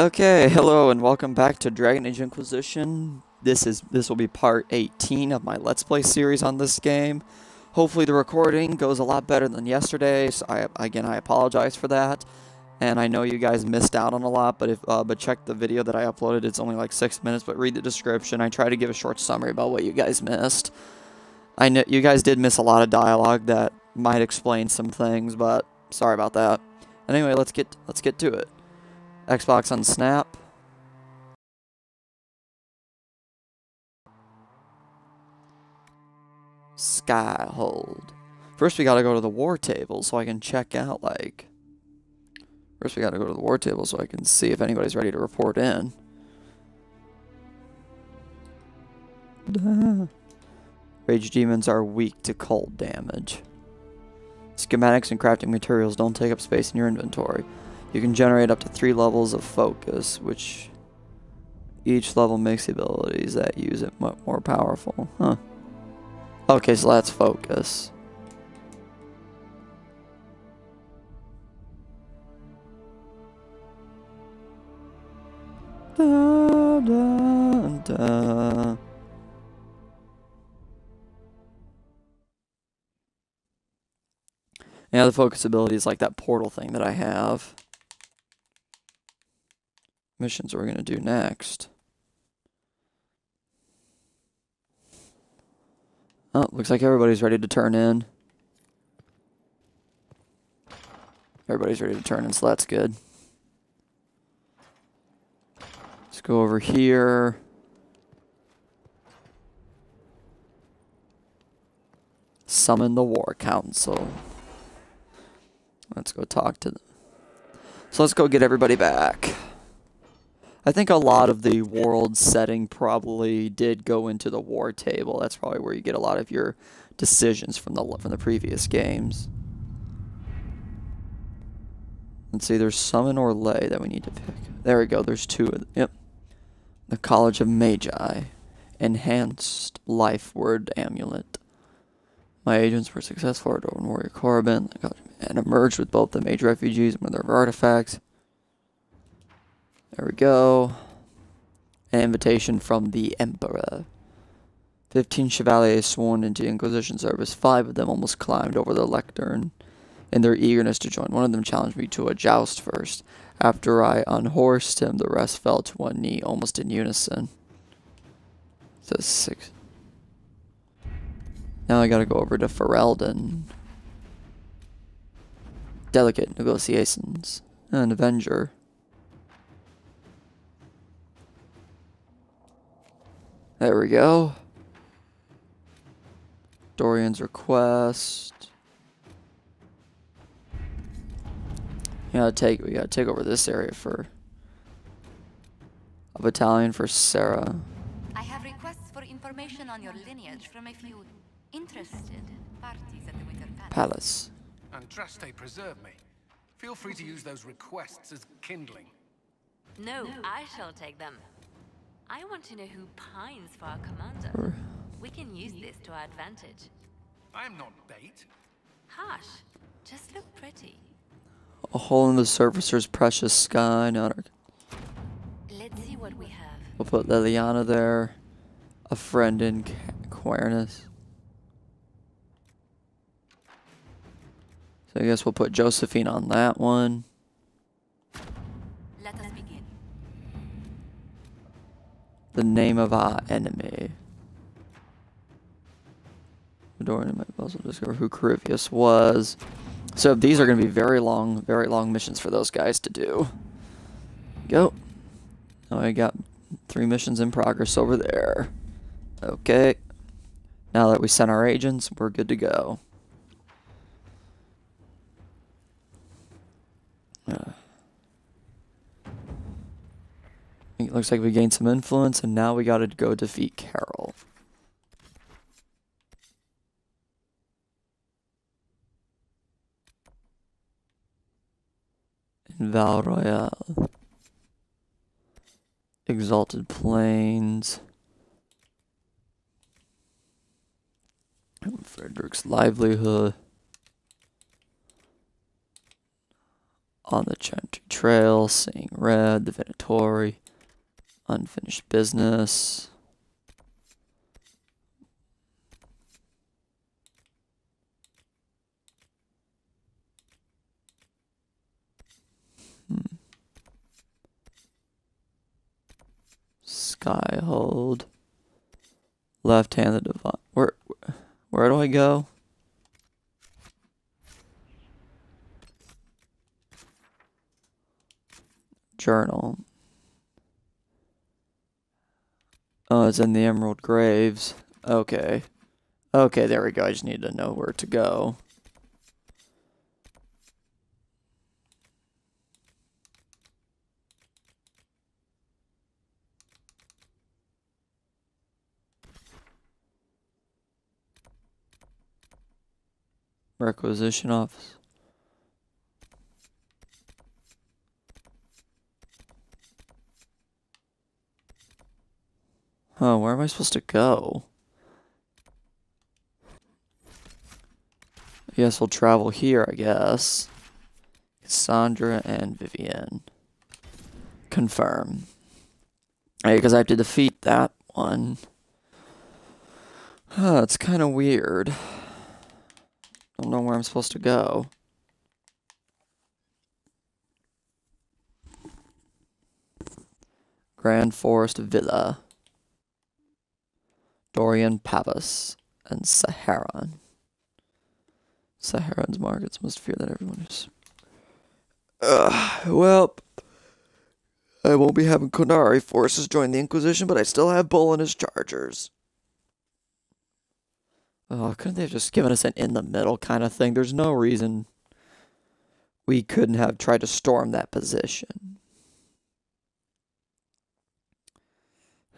Okay, hello and welcome back to Dragon Age Inquisition. This is this will be part 18 of my Let's Play series on this game. Hopefully the recording goes a lot better than yesterday. So I again I apologize for that. And I know you guys missed out on a lot, but if uh, but check the video that I uploaded. It's only like six minutes, but read the description. I try to give a short summary about what you guys missed. I know you guys did miss a lot of dialogue that might explain some things, but sorry about that. Anyway, let's get let's get to it. Xbox on Snap. Skyhold. First we gotta go to the war table so I can check out like First we gotta go to the war table so I can see if anybody's ready to report in. Rage demons are weak to cold damage. Schematics and crafting materials don't take up space in your inventory. You can generate up to three levels of focus, which each level makes the abilities that use it more powerful. Huh. Okay, so that's focus. Da, da, da. Yeah, the focus ability is like that portal thing that I have. Missions we're going to do next. Oh, looks like everybody's ready to turn in. Everybody's ready to turn in, so that's good. Let's go over here. Summon the War Council. Let's go talk to them. So let's go get everybody back. I think a lot of the world setting probably did go into the war table. That's probably where you get a lot of your decisions from the from the previous games. Let's see, there's summon or lay that we need to pick. There we go, there's two of them. Yep. The College of Magi. Enhanced Lifeward Amulet. My agents were successful at Warrior Corbin and emerged with both the mage refugees and their artifacts. There we go. An invitation from the Emperor. Fifteen chevaliers sworn into Inquisition service. Five of them almost climbed over the lectern in their eagerness to join. One of them challenged me to a joust first. After I unhorsed him, the rest fell to one knee, almost in unison. So six. Now I gotta go over to Ferelden. Delicate negotiations. An Avenger. There we go. Dorian's request. We gotta take we gotta take over this area for a battalion for Sera. I have requests for information on your lineage from a few interested parties at the Winter Palace. Palace. they preserve me. Feel free to use those requests as kindling. No, I shall take them. I want to know who pines for our commander. We can use this to our advantage. I'm not bait. Hush. Just look pretty. A hole in the surfacer's precious sky. Not our... Let's see what we have. We'll put Leliana there. A friend in Quernus. So I guess we'll put Josephine on that one. The name of our enemy. Dorian might also discover who Corypheus was. So these are going to be very long, very long missions for those guys to do. Go. Now I got three missions in progress over there. Okay. Now that we sent our agents, we're good to go. Uh, it looks like we gained some influence, and now we gotta go defeat Carol. In Val Royeaux. Exalted Plains. Frederick's livelihood. On the Chantry Trail, Seeing Red, the Venatori, Unfinished Business. Hmm. Skyhold. Left hand the divine. Where, where do I go? Journal. Oh, it's in the Emerald Graves. Okay. Okay, there we go. I just need to know where to go. Requisition office. Oh, where am I supposed to go? I guess we'll travel here, I guess. Cassandra and Vivienne. Confirm. Because I have to defeat that one. Huh, it's kind of weird. Don't know where I'm supposed to go. Grand Forest Villa. Dorian Pavus and Saharan. Saharan's markets must fear that everyone is. Uh, well, I won't be having Qunari forces join the Inquisition, but I still have Bull and his chargers. Oh, couldn't they have just given us an in the middle kind of thing? There's no reason we couldn't have tried to storm that position.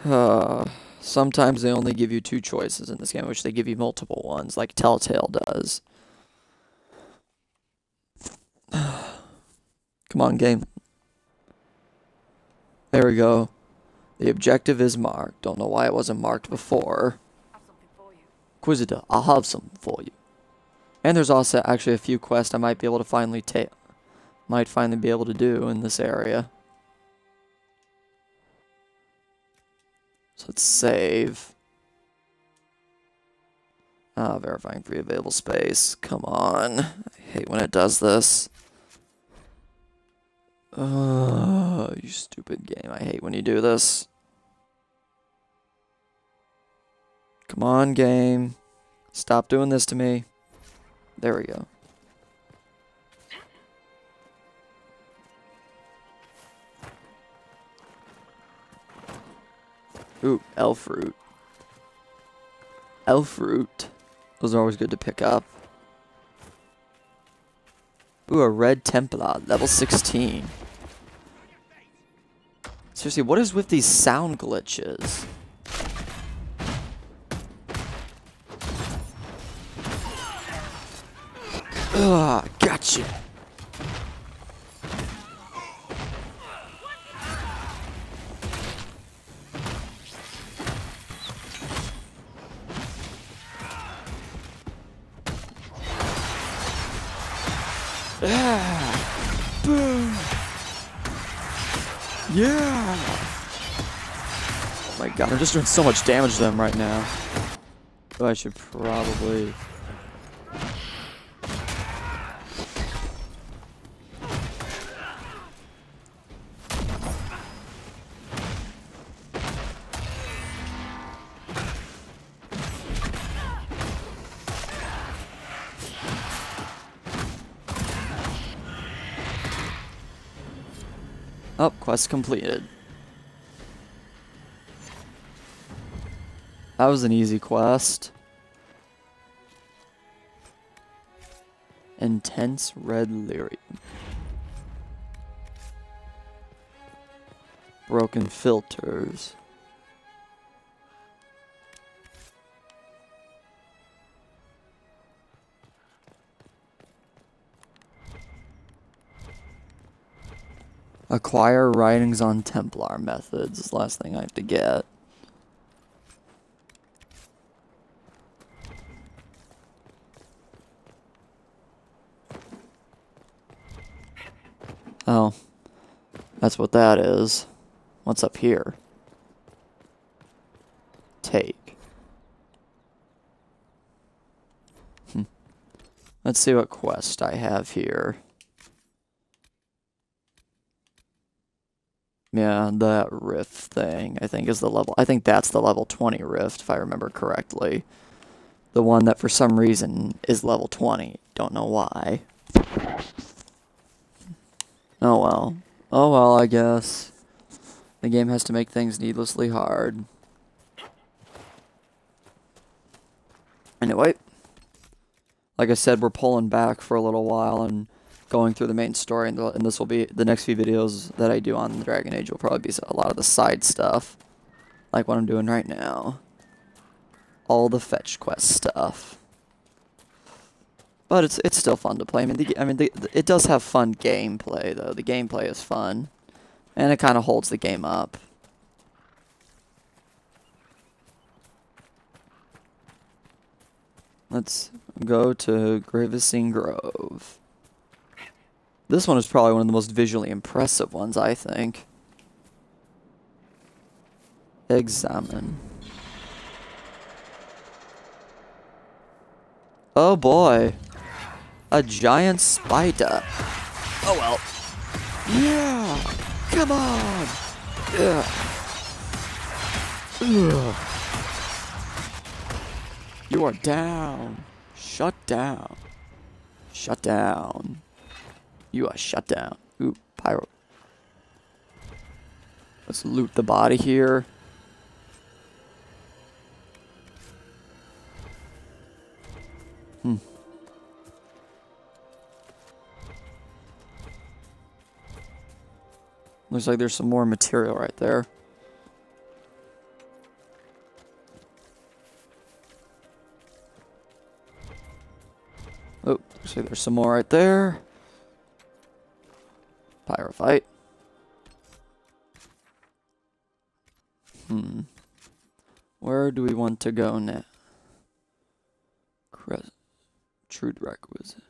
Uh, sometimes they only give you two choices in this game, which they give you multiple ones, like Telltale does. Come on, game. There we go. The objective is marked. Don't know why it wasn't marked before. Inquisitor, I'll have some for you. And there's also actually a few quests I might be able to finally take, might finally be able to do in this area. So let's save. Ah, verifying free available space. Come on. I hate when it does this. Oh, you stupid game. I hate when you do this. Come on, game. Stop doing this to me. There we go. Ooh, elf root. Elf root. Those are always good to pick up. Ooh, a red Templar, level 16. Seriously, what is with these sound glitches? Ugh, gotcha. Ah, boom. Yeah. Oh my god, I'm just doing so much damage to them right now. I should probably... quest completed. That was an easy quest. Intense red lyrium. Broken filters. Acquire writings on Templar methods is the last thing I have to get. Oh. That's what that is. What's up here? Take. Hmm. Let's see what quest I have here. Yeah, that rift thing, I think, is the level. I think that's the level 20 rift, if I remember correctly. The one that for some reason is level 20. Don't know why. Oh well. Oh well, I guess. The game has to make things needlessly hard. Anyway. Like I said, we're pulling back for a little while and going through the main story, and, the, and this will be the next few videos that I do on Dragon Age will probably be a lot of the side stuff, like what I'm doing right now. All the fetch quest stuff. But it's it's still fun to play. I mean, the, I mean, the, it does have fun gameplay though. The gameplay is fun, and it kind of holds the game up. Let's go to Gravesing Grove. This one is probably one of the most visually impressive ones, I think. Examine. Oh boy. A giant spider. Oh well. Yeah! Come on! Yeah. Ugh. You are down. Shut down. Shut down. You are shut down. Ooh, pyro. Let's loot the body here. Hmm. Looks like there's some more material right there. Oh, like there's some more right there. Pyrophyte. Hmm. Where do we want to go now? Cres True requisite.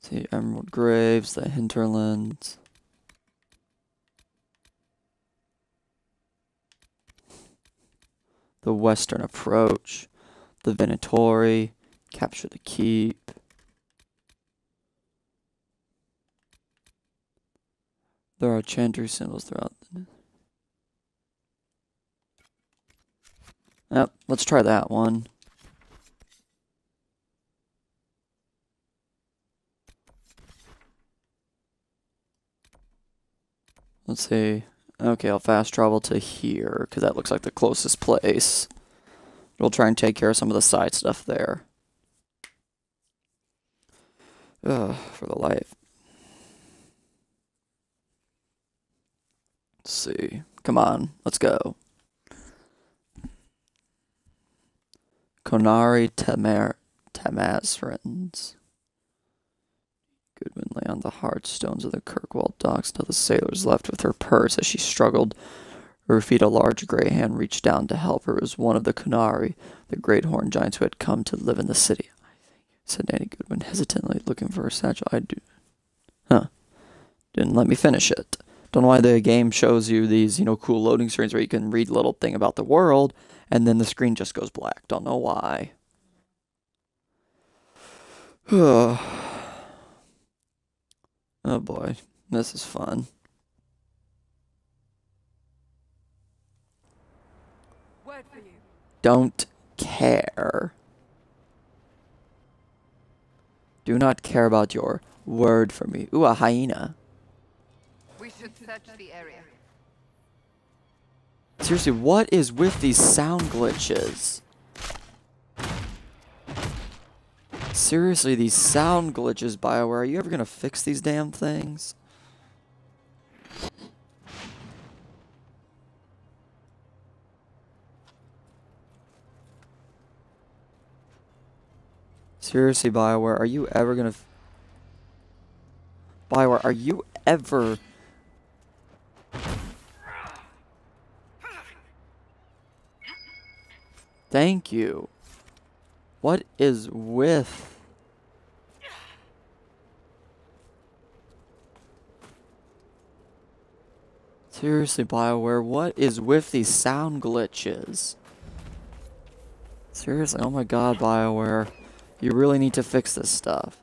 See, Emerald Graves, the Hinterlands. The western approach, the Venatori, capture the keep. There are chantry symbols throughout. Yep, let's try that one. Let's see. Okay, I'll fast travel to here, because that looks like the closest place. We'll try and take care of some of the side stuff there. Ugh, for the life. Let's see. Come on, let's go. Qunari Tamer Tamassrans. Goodwin lay on the hard stones of the Kirkwall docks until the sailors left with her purse as she struggled. Her feet, a large gray hand reached down to help her. It was one of the Qunari, the great horned giants who had come to live in the city. I think, said Danny Goodwin, hesitantly looking for her satchel. I do. Huh. Didn't let me finish it. Don't know why the game shows you these, you know, cool loading screens where you can read little thing about the world, and then the screen just goes black. Don't know why. Oh boy, this is fun. Don't care. Do not care about your word for me. Ooh, a hyena. We should search the area. Seriously, what is with these sound glitches? Seriously, these sound glitches, Bioware, are you ever gonna fix these damn things? Seriously, Bioware, are you ever gonna... Bioware, are you ever... Thank you. What is with... Seriously, Bioware, what is with these sound glitches? Seriously, oh my god, Bioware. You really need to fix this stuff.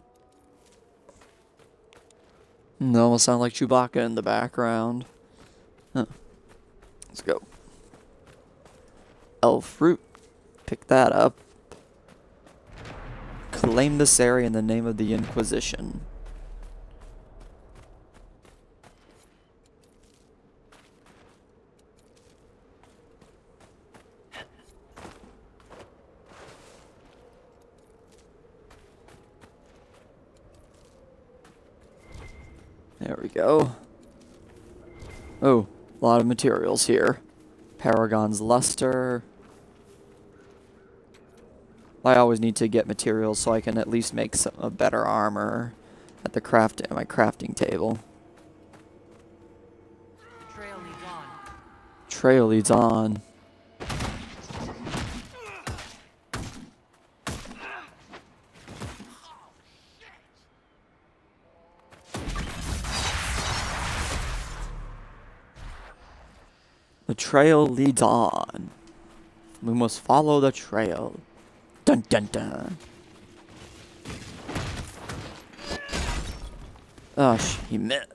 They almost sound like Chewbacca in the background. Huh. Let's go. Elf fruit. Pick that up. Claim this area in the name of the Inquisition. There we go. Oh, a lot of materials here. Paragon's Luster. I always need to get materials so I can at least make some, a better armor at the craft at my crafting table. Trail leads on. Trail leads on. The trail leads on. We must follow the trail. Dun dun dun. Oh, sh he met.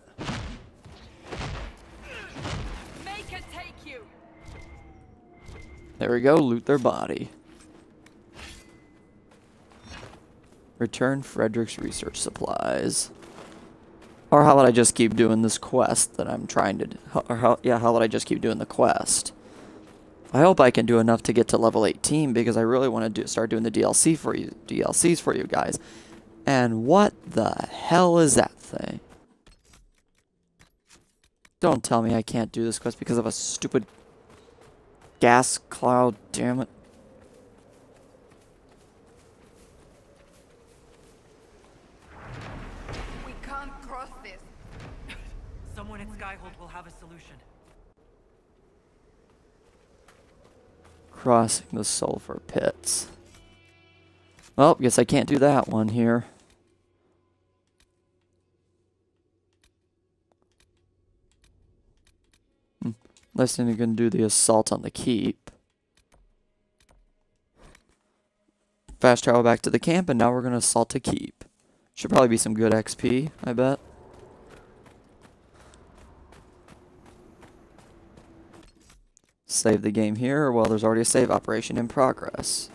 Make it take you. There we go, loot their body. Return Frederick's research supplies. Or how would I just keep doing this quest that I'm trying to... Or how, yeah, how would I just keep doing the quest? I hope I can do enough to get to level 18 because I really want to do, start doing the DLC for you, DLCs for you guys. And what the hell is that thing? Don't tell me I can't do this quest because of a stupid gas cloud, damn it. We can't cross this. Someone at Skyhold will have a solution. Crossing the sulfur pits. Well, guess I can't do that one here. Unless you're going to do the assault on the keep. Fast travel back to the camp, and now we're going to assault a keep. Should probably be some good XP, I bet. Save the game here, well, there's already a save operation in progress.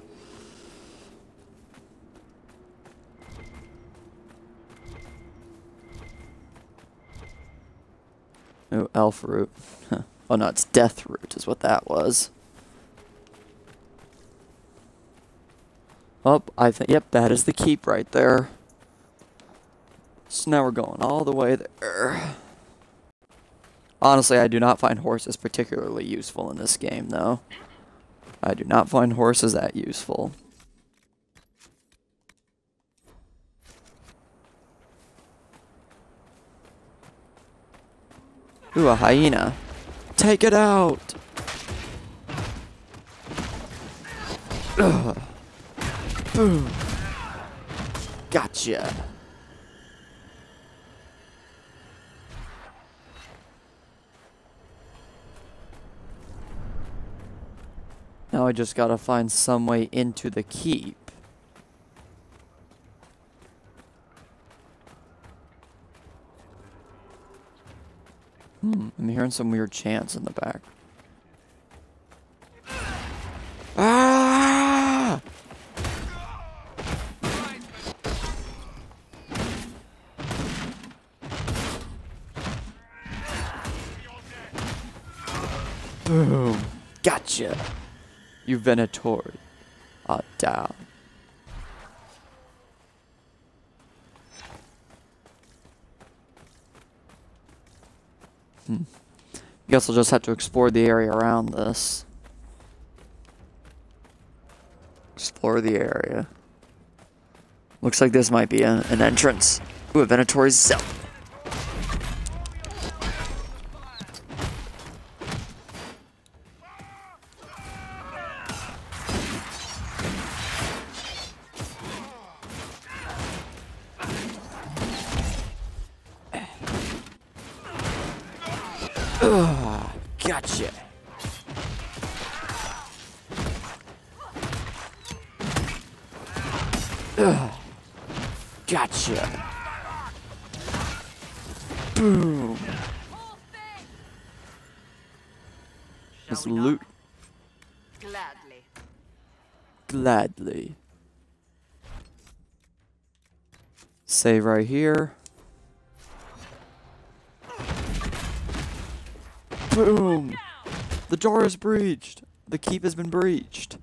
Oh, elf root. oh no, it's death root is what that was. Oh, I think, yep, that is the keep right there. So now we're going all the way there. Honestly, I do not find horses particularly useful in this game, though. I do not find horses that useful. Ooh, a hyena. Take it out! Ugh. Boom. Gotcha. Now I just gotta find some way into the keep. Hmm, I'm hearing some weird chants in the back. Ah! Boom. Gotcha. You Venator are down. Hmm. Guess I'll just have to explore the area around this. Explore the area. Looks like this might be a, an entrance to a Venator's cell. Boom. Let's loot Gladly. gladly. Save right here. Boom! The door is breached. The keep has been breached.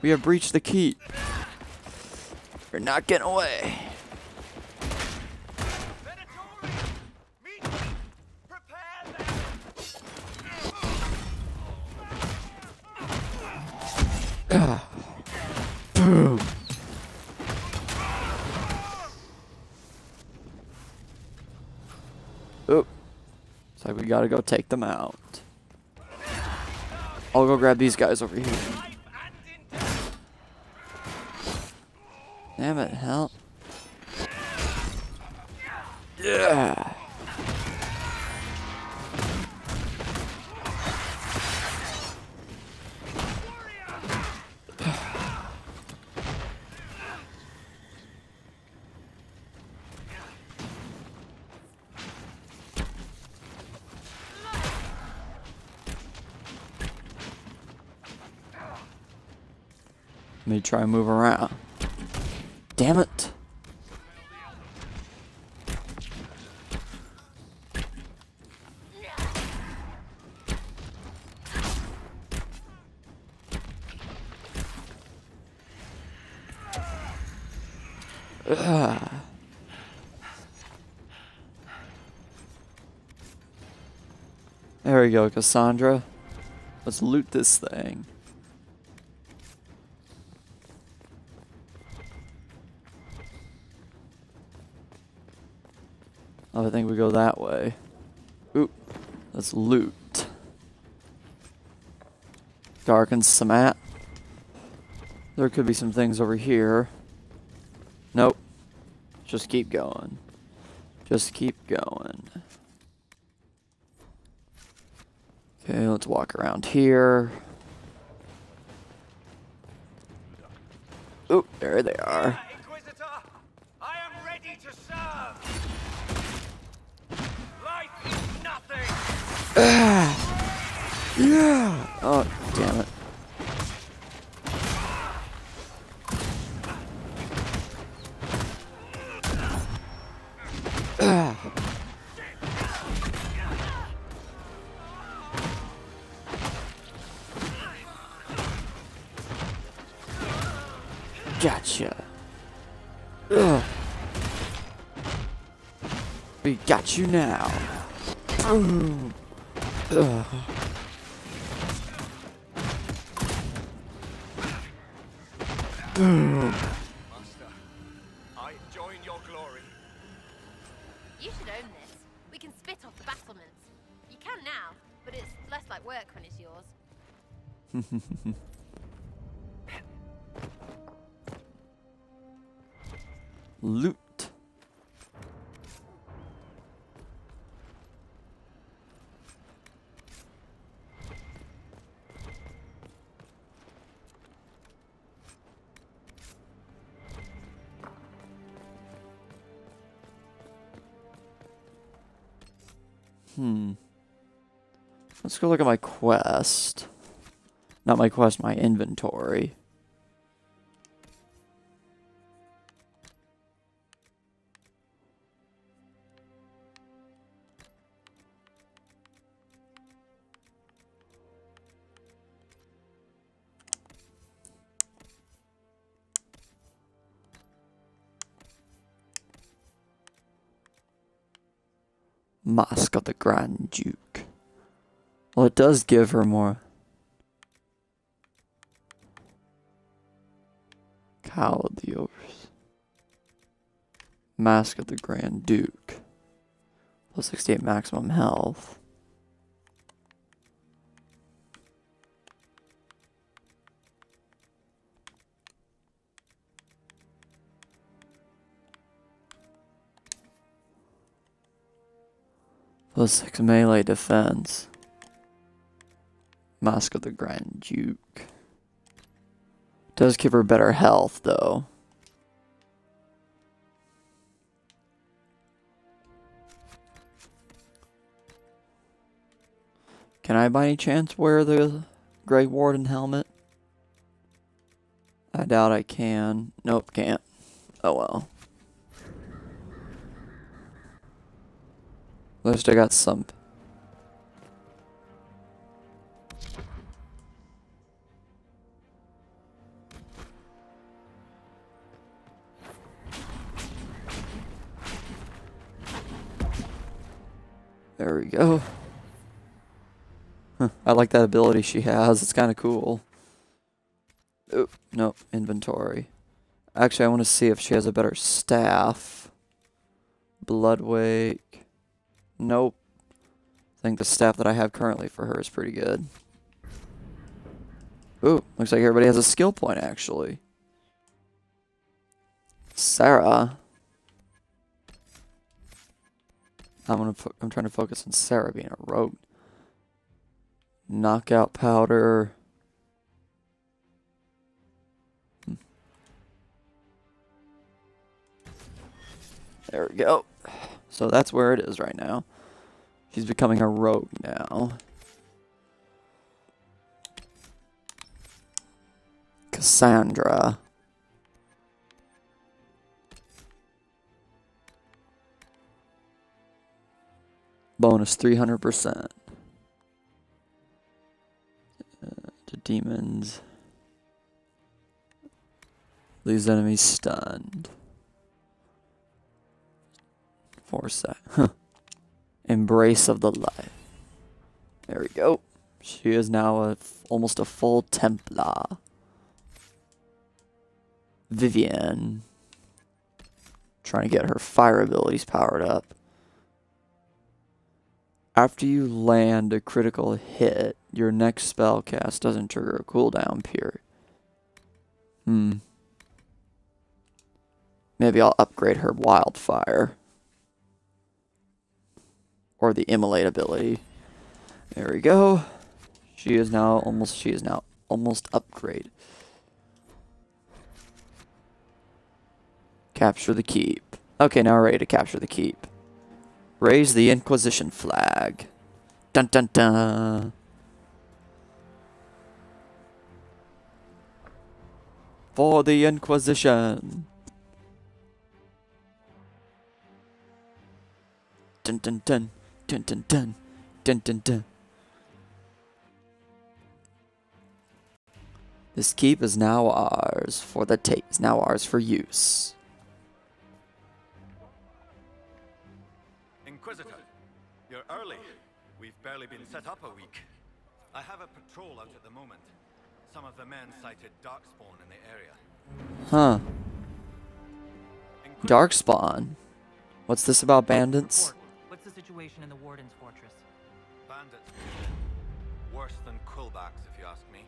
We have breached the keep. You're not getting away. Boom. Oop. It's like we gotta go take them out. I'll go grab these guys over here. Damn it, help. Yeah. Try and move around. Damn it. There we go, Cassandra. Let's loot this thing. Think we go that way. Oop. Let's loot. Darken Samat. There could be some things over here. Nope. Just keep going. Just keep going. Okay, let's walk around here. Oop, there they are. Inquisitor, I am ready to serve. Life is nothing. Yeah! Oh, damn it. Ah. Gotcha. Ugh. We got you now. Boom. Ugh. Go look at my quest. Not my quest, my inventory. Mask of the Grand Duke. Well, it does give her more. Cowl of the Overs. Mask of the Grand Duke. Plus 68 maximum health. Plus 6 melee defense. Mask of the Grand Duke. Does give her better health, though. Can I by any chance wear the Grey Warden helmet? I doubt I can. Nope, can't. Oh well. At least I got some. There we go. Huh, I like that ability she has. It's kind of cool. Oh, no, inventory. Actually, I want to see if she has a better staff. Bloodwake. Nope. I think the staff that I have currently for her is pretty good. Ooh, looks like everybody has a skill point, actually. Sera. I'm gonna. I'm trying to focus on Sera being a rogue. Knockout powder. Hmm. There we go. So that's where it is right now. She's becoming a rogue now. Cassandra. Bonus 300%. Uh, to demons. Leaves enemies stunned. Foresight. Huh. Embrace of the light. There we go. She is now a, almost a full Templar. Vivienne. Trying to get her fire abilities powered up. After you land a critical hit, your next spell cast doesn't trigger a cooldown period. Hmm. Maybe I'll upgrade her wildfire. Or the immolate ability. There we go. She is now almost she is now almost upgrade. Capture the keep. Okay, now we're ready to capture the keep. Raise the Inquisition flag. Dun dun dun. For the Inquisition. Dun dun dun. Dun dun dun. Dun dun dun. This keep is now ours for the take. Is now ours for use. Early. We've barely been set up a week. I have a patrol out at the moment. Some of the men sighted Darkspawn in the area. Huh. Darkspawn. What's this about bandits? What's the situation in the Warden's fortress? Bandits. Worse than Quillbacks, if you ask me.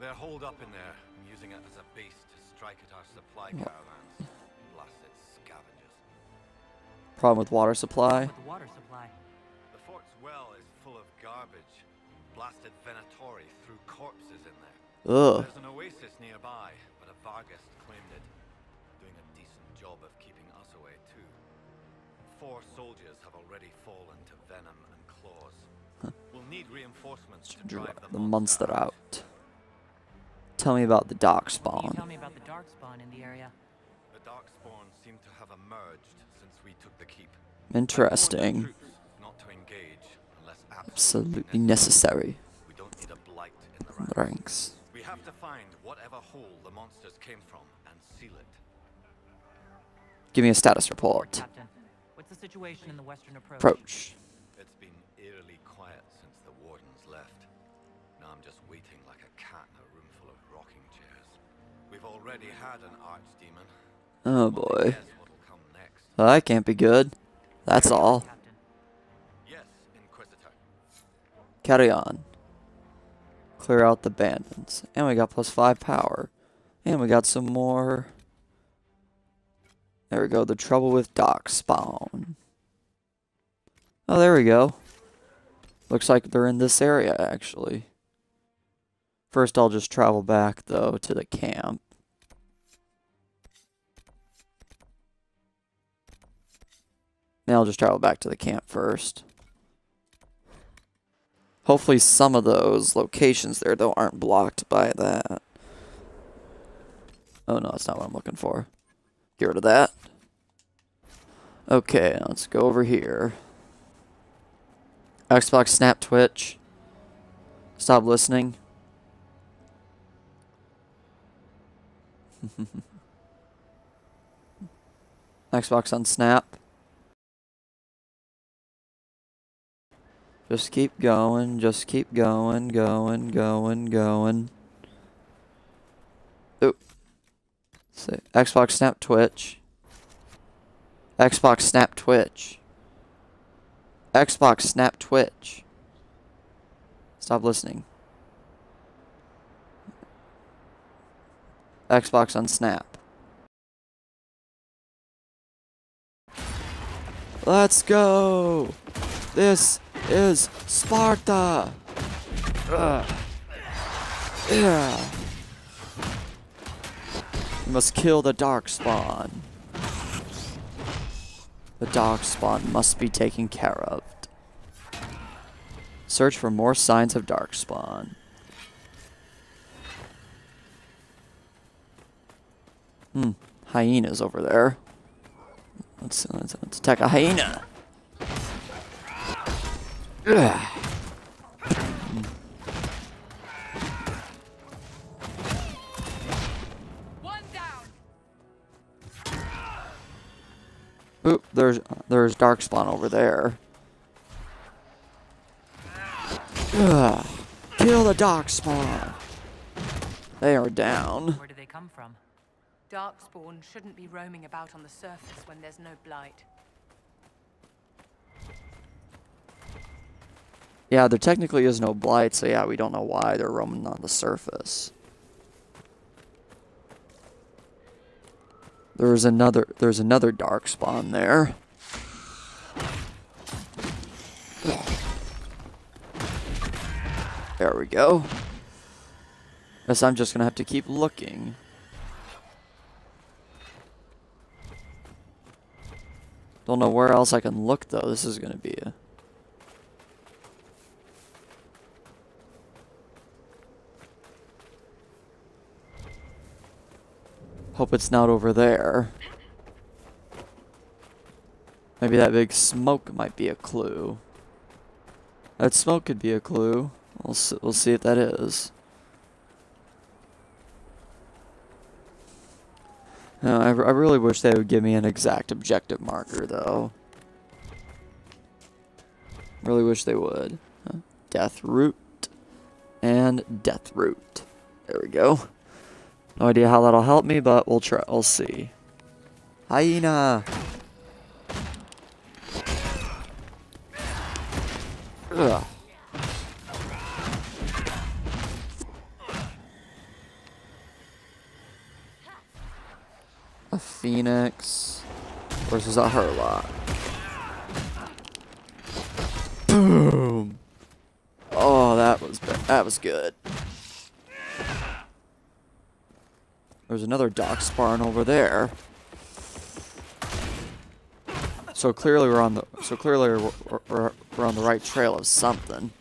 They're holed up in there, using it as a base to strike at our supply caravans. Blasted scavengers. Problem with water supply? With water supply. Garbage. Blasted Venatori threw corpses in there. Ugh. There's an oasis nearby, but a varghest claimed it. Doing a decent job of keeping us away, too. Four soldiers have already fallen to venom and claws. We'll need reinforcements to Dr- drive The monster out. Tell me about the Can you tell me about the Darkspawn in the area? The Darkspawn seem to have emerged since we took the keep. Interesting. Troops not to engage unless Absolutely necessary. We don't need a blight in the ranks. ranks. We have to find whatever hole the monsters came from and seal it. Give me a status report. Captain, what's the situation in the western approach? Approach. It's been eerily quiet since the wardens left. Now I'm just waiting like a cat in a room full of rocking chairs. We've already had an archdemon. Oh boy. guess what'll come next. Well, that can't be good. That's all. Carry on. Clear out the bandits. And we got plus 5 power. And we got some more. There we go. The trouble with Darkspawn. Oh, there we go. Looks like they're in this area, actually. First, I'll just travel back, though, to the camp. Now I'll just travel back to the camp first. Hopefully some of those locations there, though, aren't blocked by that. Oh, no, that's not what I'm looking for. Get rid of that. Okay, let's go over here. Xbox Snap Twitch. Stop listening. Xbox on Snap. Just keep going, just keep going, going, going, going. Ooh. Say Xbox Snap Twitch. Xbox Snap Twitch. Xbox Snap Twitch. Stop listening. Xbox on Snap. Let's go! This is Sparta! Ugh. Yeah. We must kill the Darkspawn. The Darkspawn must be taken care of. Search for more signs of Darkspawn. Hmm, hyenas over there. Let's, let's, let's attack a hyena. Ugh. One down. Oop, there's there's Darkspawn over there. Ugh. Kill the Darkspawn. They are down. Where do they come from? Darkspawn shouldn't be roaming about on the surface when there's no blight. Yeah, there technically is no blight, so yeah, we don't know why they're roaming on the surface. There's another there's another dark spawn there. There we go. Guess I'm just gonna have to keep looking. Don't know where else I can look though. This is gonna be a Hope it's not over there. Maybe that big smoke might be a clue. That smoke could be a clue. We'll see, we'll see if that is. No, I, I really wish they would give me an exact objective marker, though. Really wish they would. Huh? Death root and death root. There we go. No idea how that'll help me, but we'll try. We'll see. Hyena. Ugh. A phoenix or versus a hurlock. Boom. Oh, that was that was good. There's another Darkspawn over there. So clearly we're on the so clearly we're, we're, we're on the right trail of something.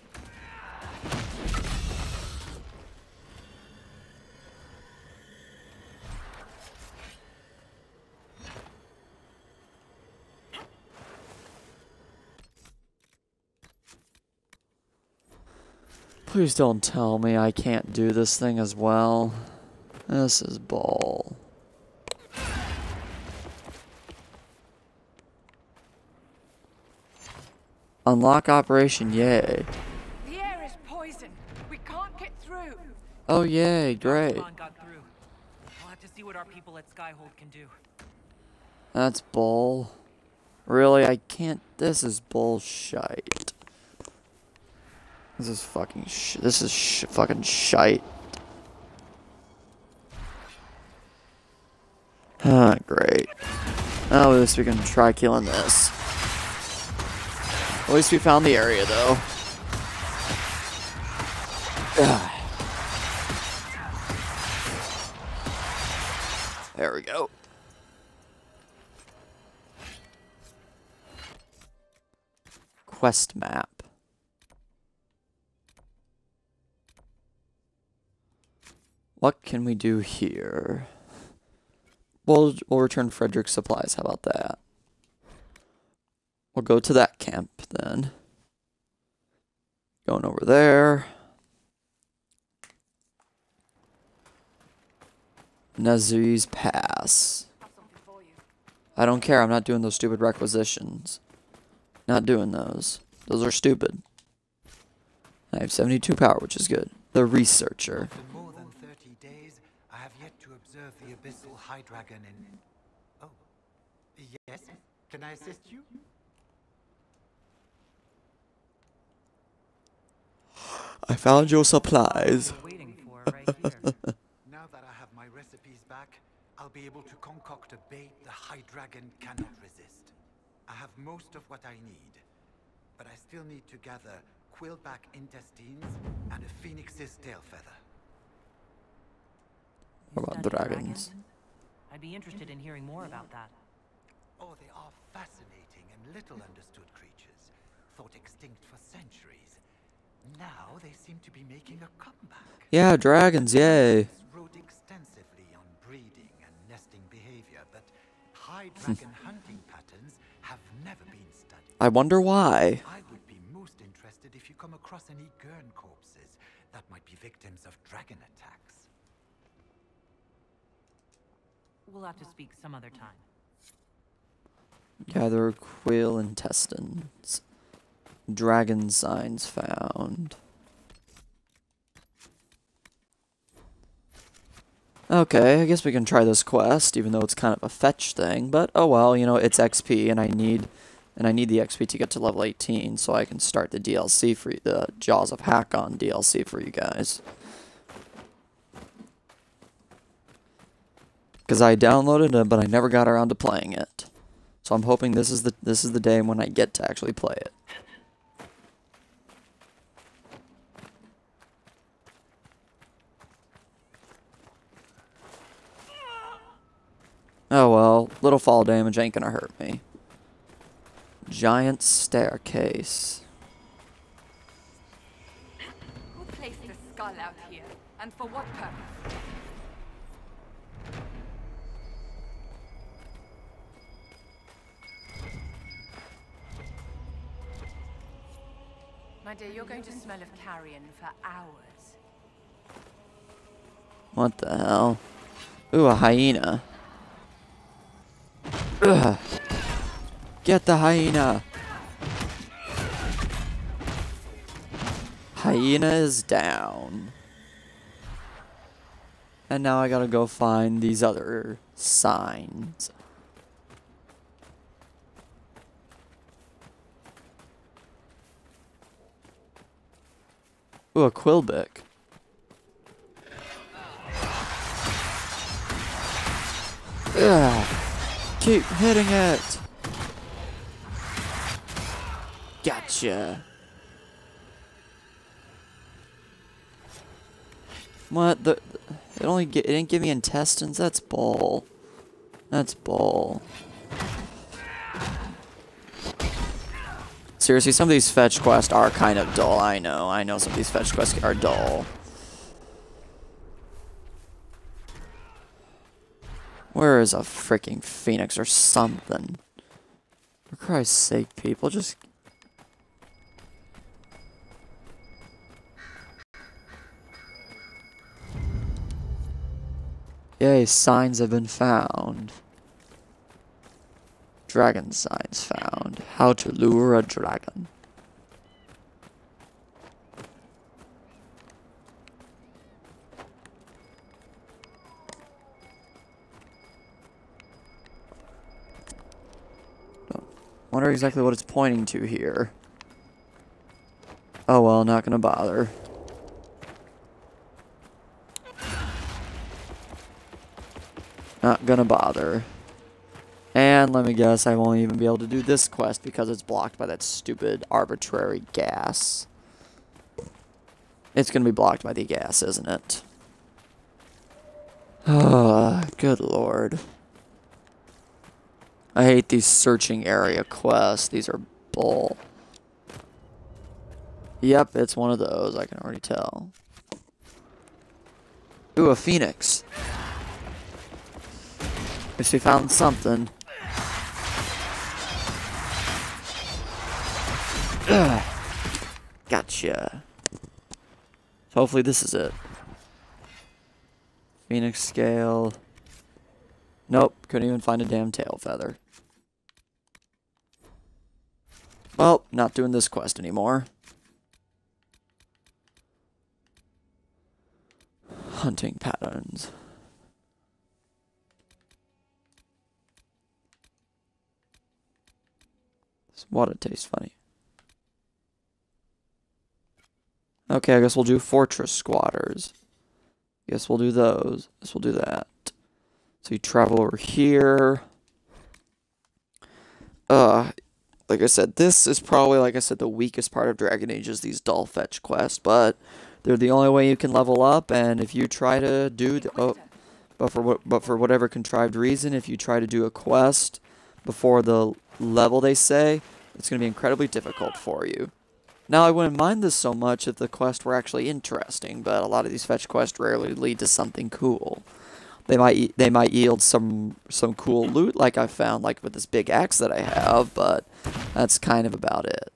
Please don't tell me I can't do this thing as well. This is ball. Unlock operation, yay. The air is poison. We can't get through. Oh yay, great. Darkspawn got through. We'll have to see what our people at Skyhold can do. That's bull. Really, I can't. This is bullshit. This is fucking sh. This is sh fucking shite. Ah, great. Oh, at least we can try killing this. At least we found the area, though. Ah. There we go. Quest map. What can we do here? We'll, we'll return Frederick's supplies. How about that? We'll go to that camp then. Going over there. Nazair's Pass. I don't care. I'm not doing those stupid requisitions. Not doing those. Those are stupid. I have 72 power, which is good. The Researcher. For more than 30 days, I have yet to observe the Abyssal High Dragon and... Oh. Yes? Can I assist you? I found your supplies. right. Now that I have my recipes back, I'll be able to concoct a bait the High Dragon cannot resist. I have most of what I need, but I still need to gather quillback intestines and a phoenix's tail feather. What about Study dragons? I'd be interested in hearing more about that. Oh, they are fascinating and little understood creatures, thought extinct for centuries. Now they seem to be making a comeback. Yeah, dragons, yay. wrote extensively on breeding and nesting behavior, but high hmm. dragon hunting patterns have never been studied. I wonder why. I would be most interested if you come across any Gurn corpses that might be victims of dragon attacks. We'll have to speak some other time. Gather quill intestines. Dragon signs found. Okay, I guess we can try this quest, even though it's kind of a fetch thing. But oh well, you know, it's XP, and I need, and I need the XP to get to level 18, so I can start the DLC for the Jaws of Hakkon DLC for you guys. Because I downloaded it, but I never got around to playing it. So I'm hoping this is the this is the day when I get to actually play it. Oh well, little fall damage ain't gonna hurt me. Giant staircase. Who placed the skull out here? And for what purpose? My dear, you're going to smell of carrion for hours. What the hell? Ooh, a hyena. Ugh. Get the hyena. Hyena is down. And now I gotta go find these other signs. Ooh, a quillback. Ugh. Keep hitting it. Gotcha. What the? It only it didn't give me intestines. That's bull. That's bull. Seriously, some of these fetch quests are kind of dull. I know. I know some of these fetch quests are dull. Where is a freaking phoenix or something? For Christ's sake, people, just... Yay, signs have been found. Dragon signs found. How to lure a dragon. Oh, wonder exactly what it's pointing to here. Oh well, not gonna bother. Not gonna bother. And let me guess, I won't even be able to do this quest because it's blocked by that stupid arbitrary gas. It's going to be blocked by the gas, isn't it? Ah, good lord. I hate these searching area quests. These are bull. Yep, it's one of those. I can already tell. Ooh, a phoenix. Guess we found something. Gotcha. So hopefully this is it. Phoenix scale. Nope, couldn't even find a damn tail feather. Well, not doing this quest anymore. Hunting patterns. This water tastes funny. Okay, I guess we'll do fortress squatters. Guess we'll do those. Guess we'll do that. So you travel over here. Uh, like I said, this is probably, like I said, the weakest part of Dragon Age is these dull fetch quests, but they're the only way you can level up, and if you try to do, the, oh, but for, what, but for whatever contrived reason, if you try to do a quest before the level they say, it's going to be incredibly difficult for you. Now, I wouldn't mind this so much if the quests were actually interesting, but a lot of these fetch quests rarely lead to something cool. They might they might yield some some cool loot like I found like with this big axe that I have, but that's kind of about it.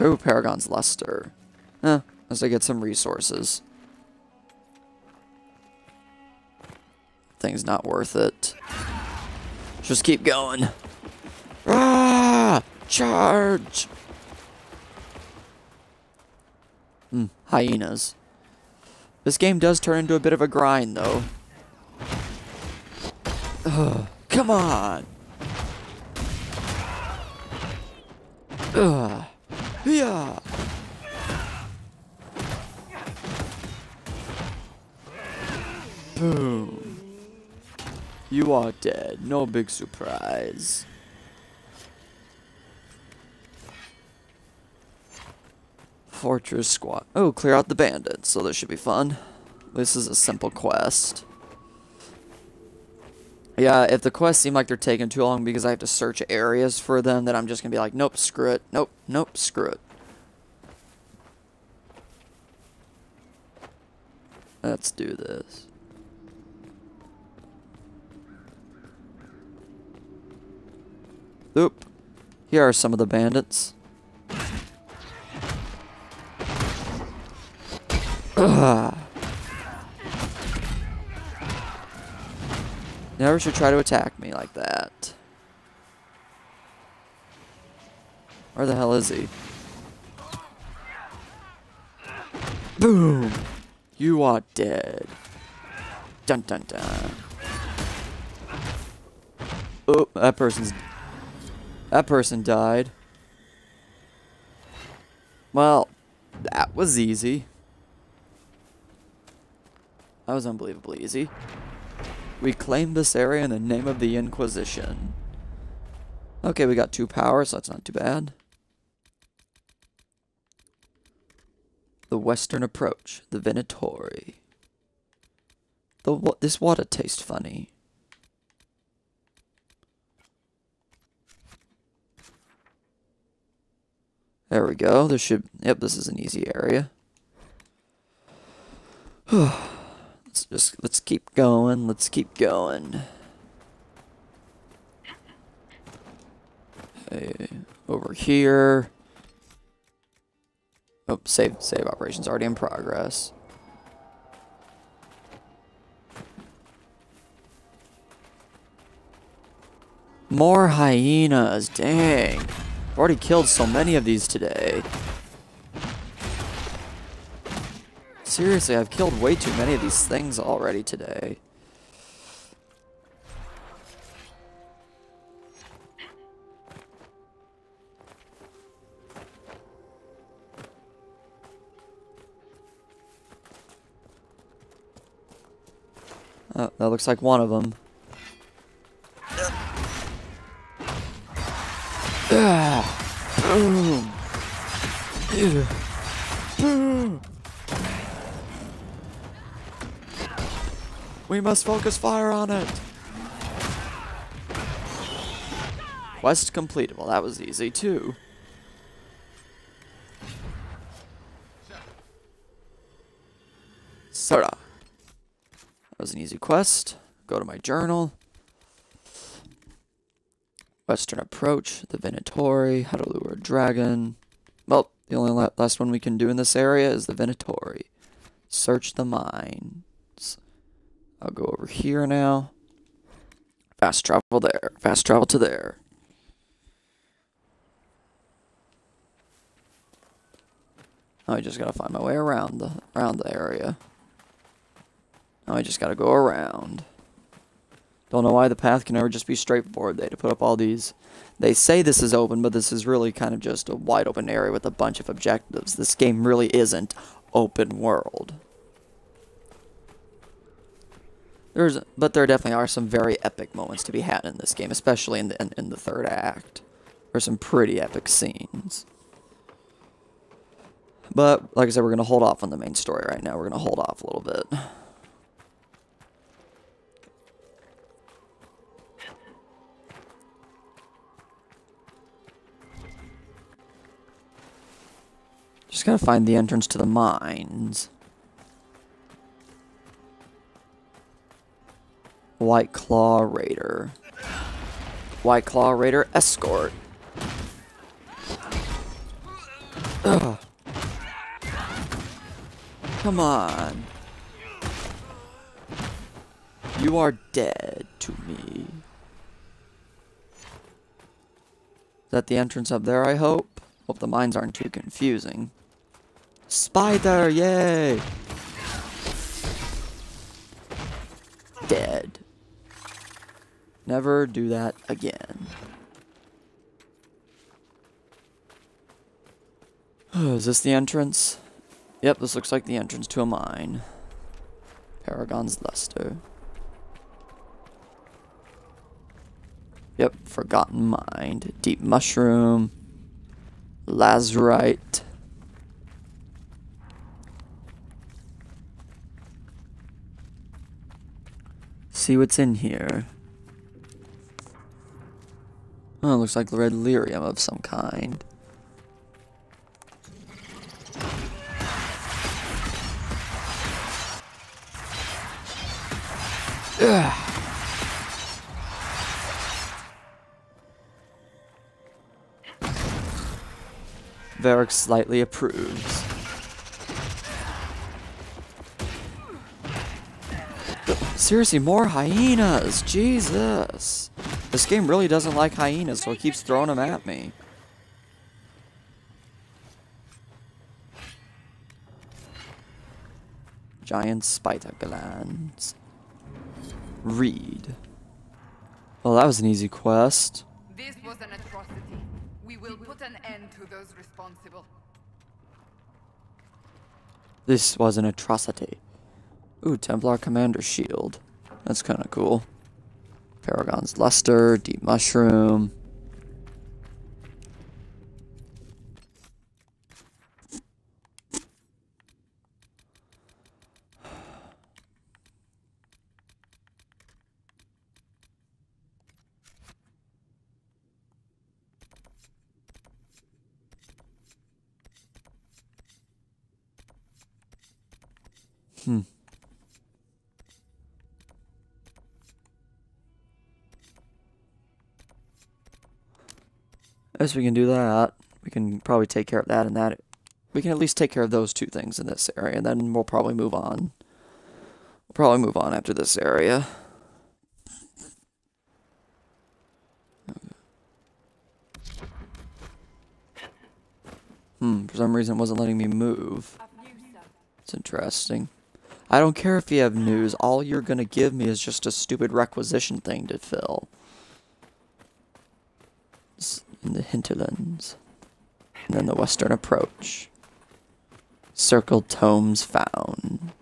Ooh, Paragon's Luster. Eh, as I get some resources. Thing's not worth it. Just keep going. Ah! Charge! Hmm, hyenas. This game does turn into a bit of a grind, though. Ugh, come on! Ugh. Yeah. Boom. You are dead. No big surprise. Fortress Squad. Oh, clear out the bandits, so this should be fun. This is a simple quest. Yeah, if the quests seem like they're taking too long because I have to search areas for them, then I'm just going to be like, nope, screw it. Nope, nope, screw it. Let's do this. Oop. Here are some of the bandits. Never should try to attack me like that. Where the hell is he? Boom! You are dead. Dun dun dun. Oh, that person's... That person died. Well, that was easy. That was unbelievably easy. We claim this area in the name of the Inquisition. Okay, we got two powers, so that's not too bad. The Western Approach, the Venatori. The what? This water tastes funny. There we go. This should. Yep, this is an easy area. let's just let's keep going. Let's keep going. Hey, over here. Oh, save save operations already in progress. More hyenas, dang. I've already killed so many of these today. Seriously, I've killed way too many of these things already today. Oh, that looks like one of them. Boom! Boom! We must focus fire on it. Quest completed. Well, that was easy too. Sora. That was an easy quest. Go to my journal. Western approach, the Venatori, how to lure a dragon. Well, the only last one we can do in this area is the Venatori. Search the mines. I'll go over here now. Fast travel there. Fast travel to there. Now I just gotta find my way around the around the area. Now I just gotta go around. Don't know why the path can never just be straightforward. They had to put up all these. They say this is open, but this is really kind of just a wide open area with a bunch of objectives. This game really isn't open world. There's, but there definitely are some very epic moments to be had in this game, especially in the in, in the third act. There's some pretty epic scenes. But like I said, we're gonna hold off on the main story right now. We're gonna hold off a little bit. Just gotta find the entrance to the mines. White Claw Raider. White Claw Raider Escort. Ugh. Come on. You are dead to me. Is that the entrance up there, I hope? Hope the mines aren't too confusing. Spider, yay! Dead. Never do that again. Is this the entrance? Yep, this looks like the entrance to a mine. Paragon's Luster. Yep, Forgotten Mind. Deep Mushroom. Lazurite. See what's in here. Oh, looks like the red lyrium of some kind. Ugh. Varric slightly approves. Seriously, more hyenas! Jesus! This game really doesn't like hyenas, so it keeps throwing them at me. Giant spider glands. Read. Well, that was an easy quest. This was an atrocity. We will put an end to those responsible. This was an atrocity. Ooh, Templar Commander Shield. That's kind of cool. Paragon's Luster, Deep Mushroom. Hmm. As we can do that, we can probably take care of that and that. We can at least take care of those two things in this area, and then we'll probably move on. We'll probably move on after this area. Hmm, for some reason it wasn't letting me move. It's interesting. I don't care if you have news, all you're gonna give me is just a stupid requisition thing to fill. It's in the hinterlands. And then the western approach. Circled tomes found.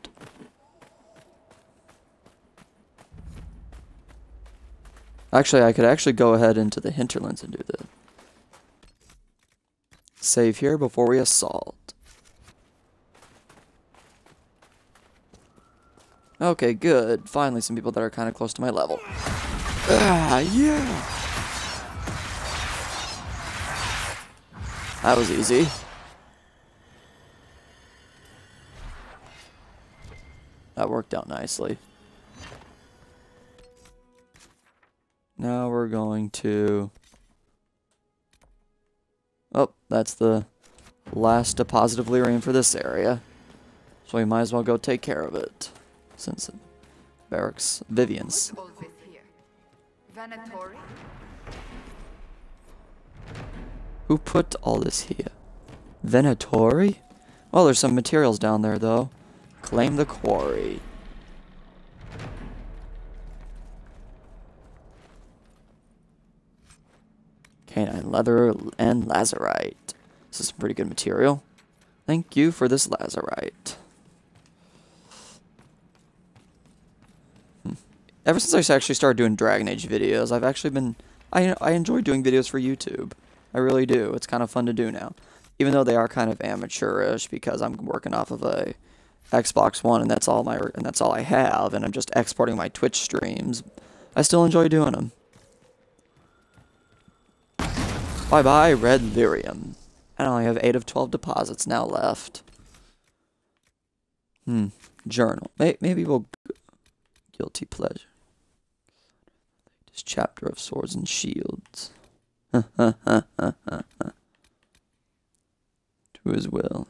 Actually, I could actually go ahead into the hinterlands and do the Save here before we assault. Okay, good. Finally, some people that are kind of close to my level. Ah, yeah! That was easy. That worked out nicely. Now we're going to... Oh, that's the last deposit of lyrium for this area. So we might as well go take care of it. Since barracks, Vivienne's. Who put all this here? Venatori? Well, there's some materials down there, though. Claim the quarry. Canine leather and lazurite. This is some pretty good material. Thank you for this lazurite. Hmm. Ever since I actually started doing Dragon Age videos, I've actually been... I, I enjoy doing videos for YouTube. I really do. It's kind of fun to do now. Even though they are kind of amateurish because I'm working off of a Xbox One and that's all my and that's all I have and I'm just exporting my Twitch streams. I still enjoy doing them. Bye bye, red lyrium. I only have 8 of 12 deposits now left. Hmm. Journal. Maybe we'll... Guilty pleasure. This chapter of swords and shields. to his will.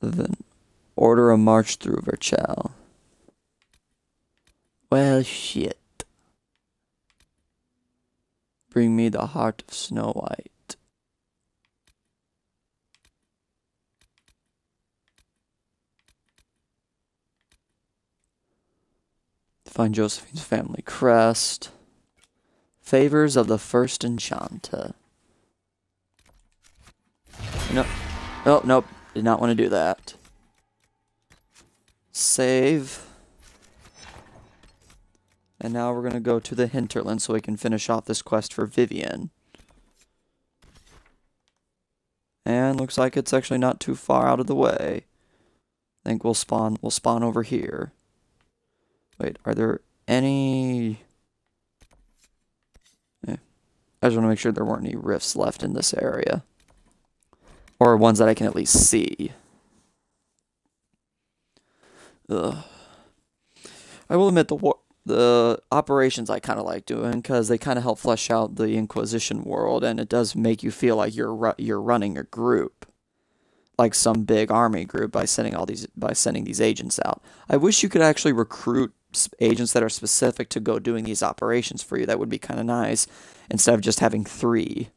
Then order a march through Verchiel. Well, shit. Bring me the heart of Snow White. Find Josephine's family crest. Favors of the first Enchanter. No. Oh, nope. Did not want to do that. Save. And now we're going to go to the hinterland so we can finish off this quest for Vivienne. And looks like it's actually not too far out of the way. I think we'll spawn we'll spawn over here. Wait, are there any eh. I just want to make sure there weren't any rifts left in this area. Or ones that I can at least see. Ugh. I will admit the war the operations I kind of like doing because they kind of help flesh out the Inquisition world, and it does make you feel like you're ru you're running a group, like some big army group by sending all these by sending these agents out. I wish you could actually recruit agents that are specific to go doing these operations for you. That would be kind of nice instead of just having three.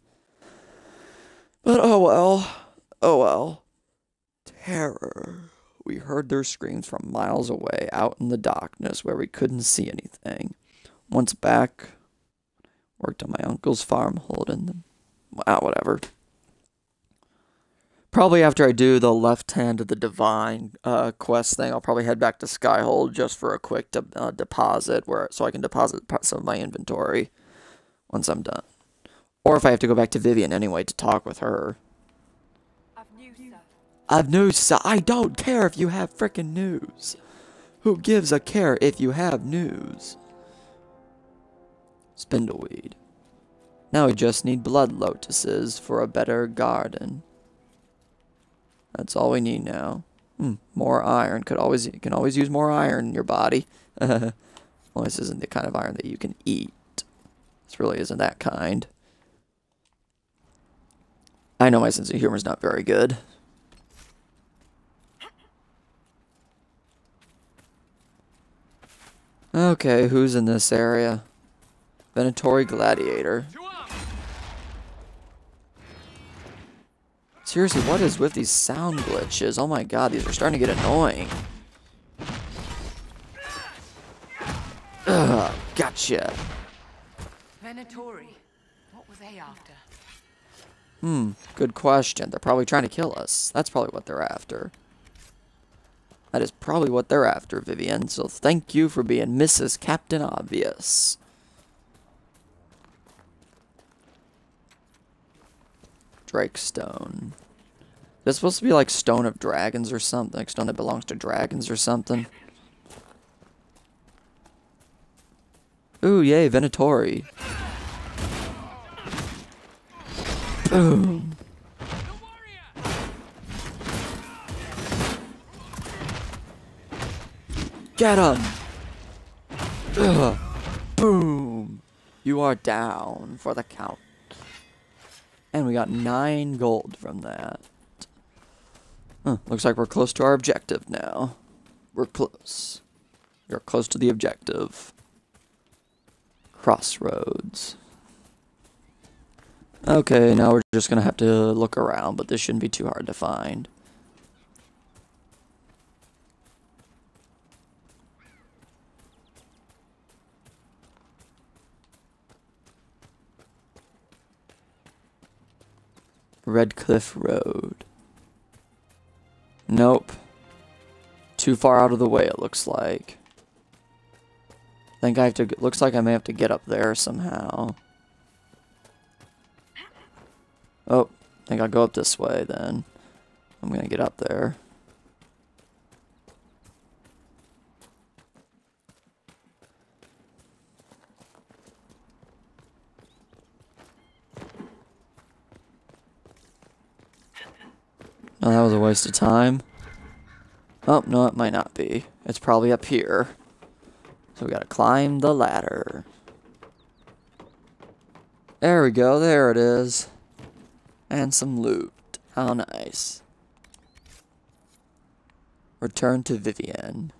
But oh well, oh well. Terror. We heard their screams from miles away, out in the darkness where we couldn't see anything. Once back, worked on my uncle's farm holding them. Wow, whatever. Probably after I do the left hand of the divine uh, quest thing, I'll probably head back to Skyhold just for a quick de uh, deposit, where so I can deposit some of my inventory once I'm done. Or if I have to go back to Vivienne anyway to talk with her. I've news, so I don't care if you have frickin' news. Who gives a care if you have news? Spindleweed. Now we just need blood lotuses for a better garden. That's all we need now. Hmm, more iron. Could always you can always use more iron in your body. well, this isn't the kind of iron that you can eat. This really isn't that kind. I know my sense of humor is not very good. Okay, who's in this area? Venatori Gladiator. Seriously, what is with these sound glitches? Oh my god, these are starting to get annoying. Ugh, gotcha. Venatori, what were they after? Hmm, good question. They're probably trying to kill us. That's probably what they're after. That is probably what they're after, Vivienne, so thank you for being Mrs. Captain Obvious. Drake Stone. This supposed to be like Stone of Dragons or something, like stone that belongs to dragons or something. Ooh, yay, Venatori. Boom. Get him! Ugh. Boom! You are down for the count. And we got nine gold from that. Huh, looks like we're close to our objective now. We're close. We're close to the objective. Crossroads. Okay, now we're just gonna have to look around, but this shouldn't be too hard to find. Redcliffe Road. Nope. Too far out of the way, it looks like. I think I have to, looks like I may have to get up there somehow. Oh, I think I'll go up this way then. I'm gonna get up there. Oh, that was a waste of time. Oh, no, it might not be. It's probably up here. So we gotta climb the ladder. There we go, there it is. And some loot. How nice. Return to Vivienne.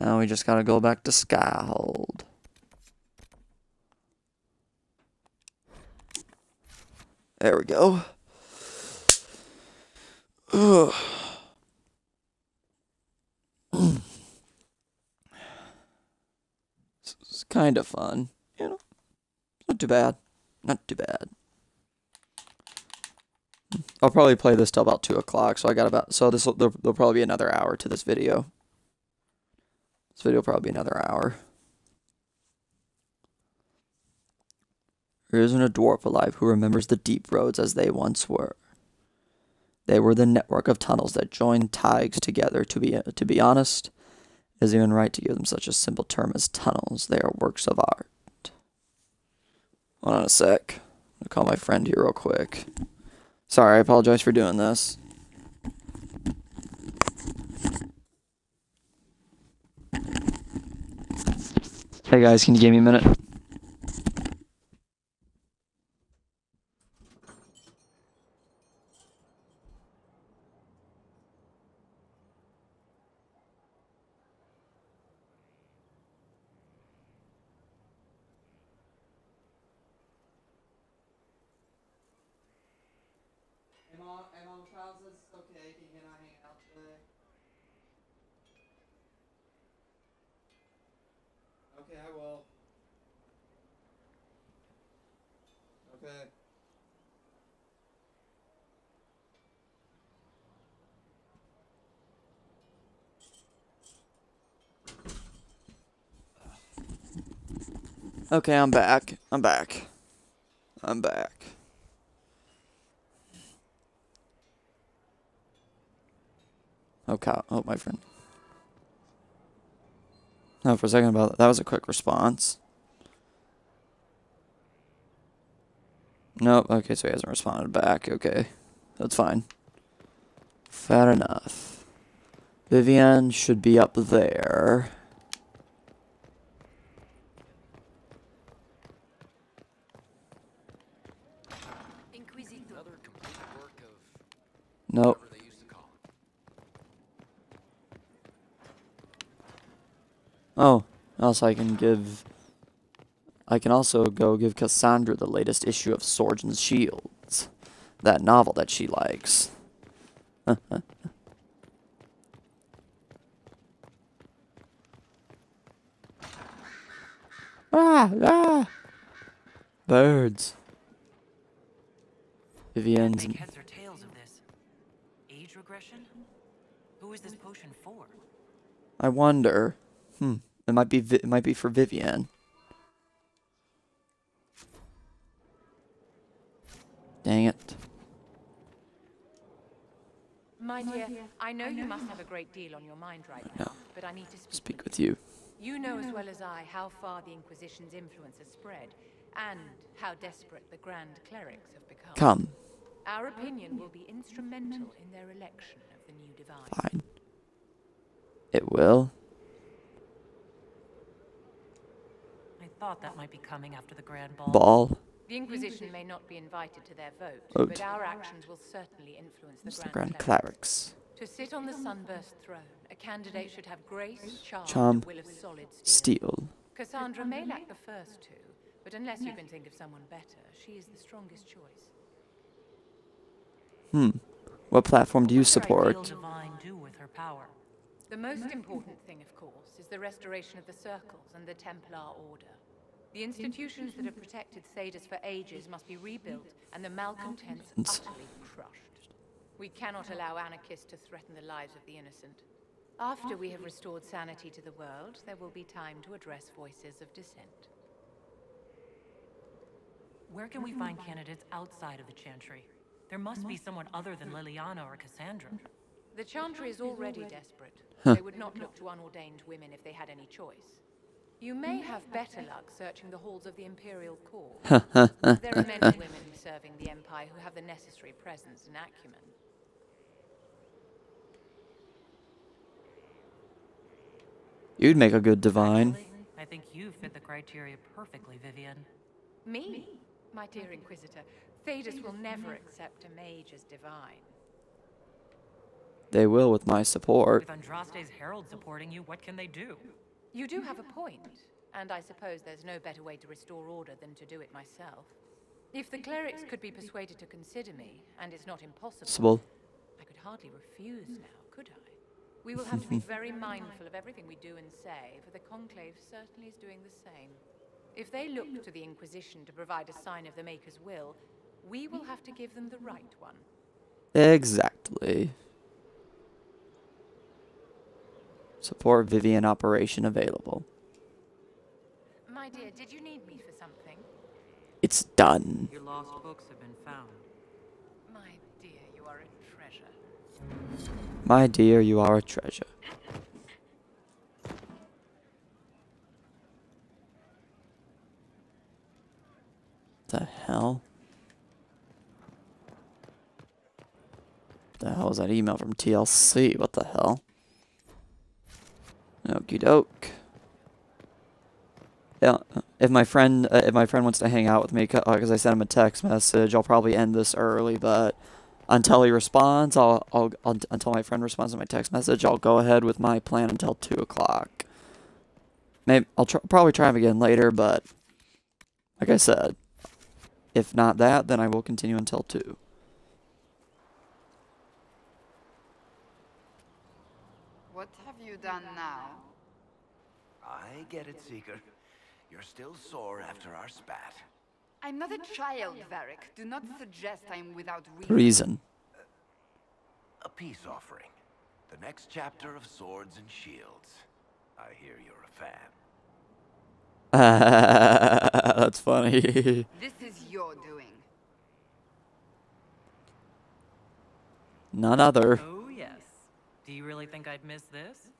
Now we just gotta go back to Skyhold. There we go. Ugh. it's kind of fun, you know. Not too bad. Not too bad. I'll probably play this till about two o'clock. So I got about so this will there'll, there'll probably be another hour to this video. This video will probably be another hour. There isn't a dwarf alive who remembers the deep roads as they once were. They were the network of tunnels that joined thaigs together. To be to be honest, is even right to give them such a simple term as tunnels. They are works of art. Hold on a sec. I'll call my friend here real quick. Sorry, I apologize for doing this. Hey guys, can you give me a minute? Am I, am I trousers? Okay, can I hang out today? Okay, I will. Okay. Okay, I'm back. I'm back. I'm back. Oh, cow. Oh, my friend. No, for a second about that. That was a quick response. Nope. Okay, so he hasn't responded back. Okay. That's fine. Fair enough. Vivienne should be up there. Another complete work of Nope. Oh, also I can give... I can also go give Cassandra the latest issue of Swords and Shields. That novel that she likes. ah, ah! Birds. Vivienne's... Who is this potion for? I wonder. Hmm. It might be it might be for Vivienne. Dang it. My dear, I know you must have a great deal on your mind right now, no. but I need to speak, speak with you. You know as well as I how far the Inquisition's influence has spread, and how desperate the Grand Clerics have become. Come. Our opinion will be instrumental in their election of the new divine. Fine. It will. I thought that might be coming after the Grand Ball. Ball. The Inquisition may not be invited to their vote, Vote. but our actions will certainly influence the It's the Grand, Grand Clerics. Clerics. To sit on the Sunburst throne, a candidate should have grace, charm, Charm, will of solid steel. Steel. Cassandra may lack the first two, but unless you can think of someone better, she is the strongest choice. Hmm. What platform do you What's her ideal support? divine do with her power? The most important thing, of course, is the restoration of the Circles and the Templar Order. The institutions that have protected Thedas for ages must be rebuilt, and the malcontents utterly crushed. We cannot allow anarchists to threaten the lives of the innocent. After we have restored sanity to the world, there will be time to address voices of dissent. Where can we find candidates outside of the Chantry? There must be someone other than Leliana or Cassandra. The Chantry is already desperate. They would not look to unordained women if they had any choice. You may hmm. have better luck searching the halls of the Imperial Court. there are many women serving the Empire who have the necessary presence and acumen. You'd make a good divine. Actually, I think you fit the criteria perfectly, Vivienne. Me? My dear Inquisitor, Thedas will never accept a mage as divine. They will with my support. With Andraste's herald supporting you, what can they do? You do have a point, and I suppose there's no better way to restore order than to do it myself. If the clerics could be persuaded to consider me, and it's not impossible, Possible. I could hardly refuse now, could I? We will have to be very mindful of everything we do and say, for the Conclave certainly is doing the same. If they look to the Inquisition to provide a sign of the Maker's will, we will have to give them the right one. Exactly. Support Vivienne operation available. My dear, did you need me for something? It's done. Your lost books have been found. My dear, you are a treasure. My dear, you are a treasure. The hell? The hell is that email from TLC? What the hell? Okie doke. Yeah, if my friend uh, if my friend wants to hang out with me because I sent him a text message, I'll probably end this early. But until he responds, I'll, I'll, I'll until my friend responds to my text message, I'll go ahead with my plan until two o'clock. Maybe I'll tr probably try him again later, but like I said, if not that, then I will continue until two. What have you done now? I get it, Seeker. You're still sore after our spat. I'm not a child, Varric. Do not suggest I'm without reason. Reason. A peace offering. The next chapter of Swords and Shields. I hear you're a fan. That's funny. This is your doing. None other. Oh, yes. Do you really think I'd miss this?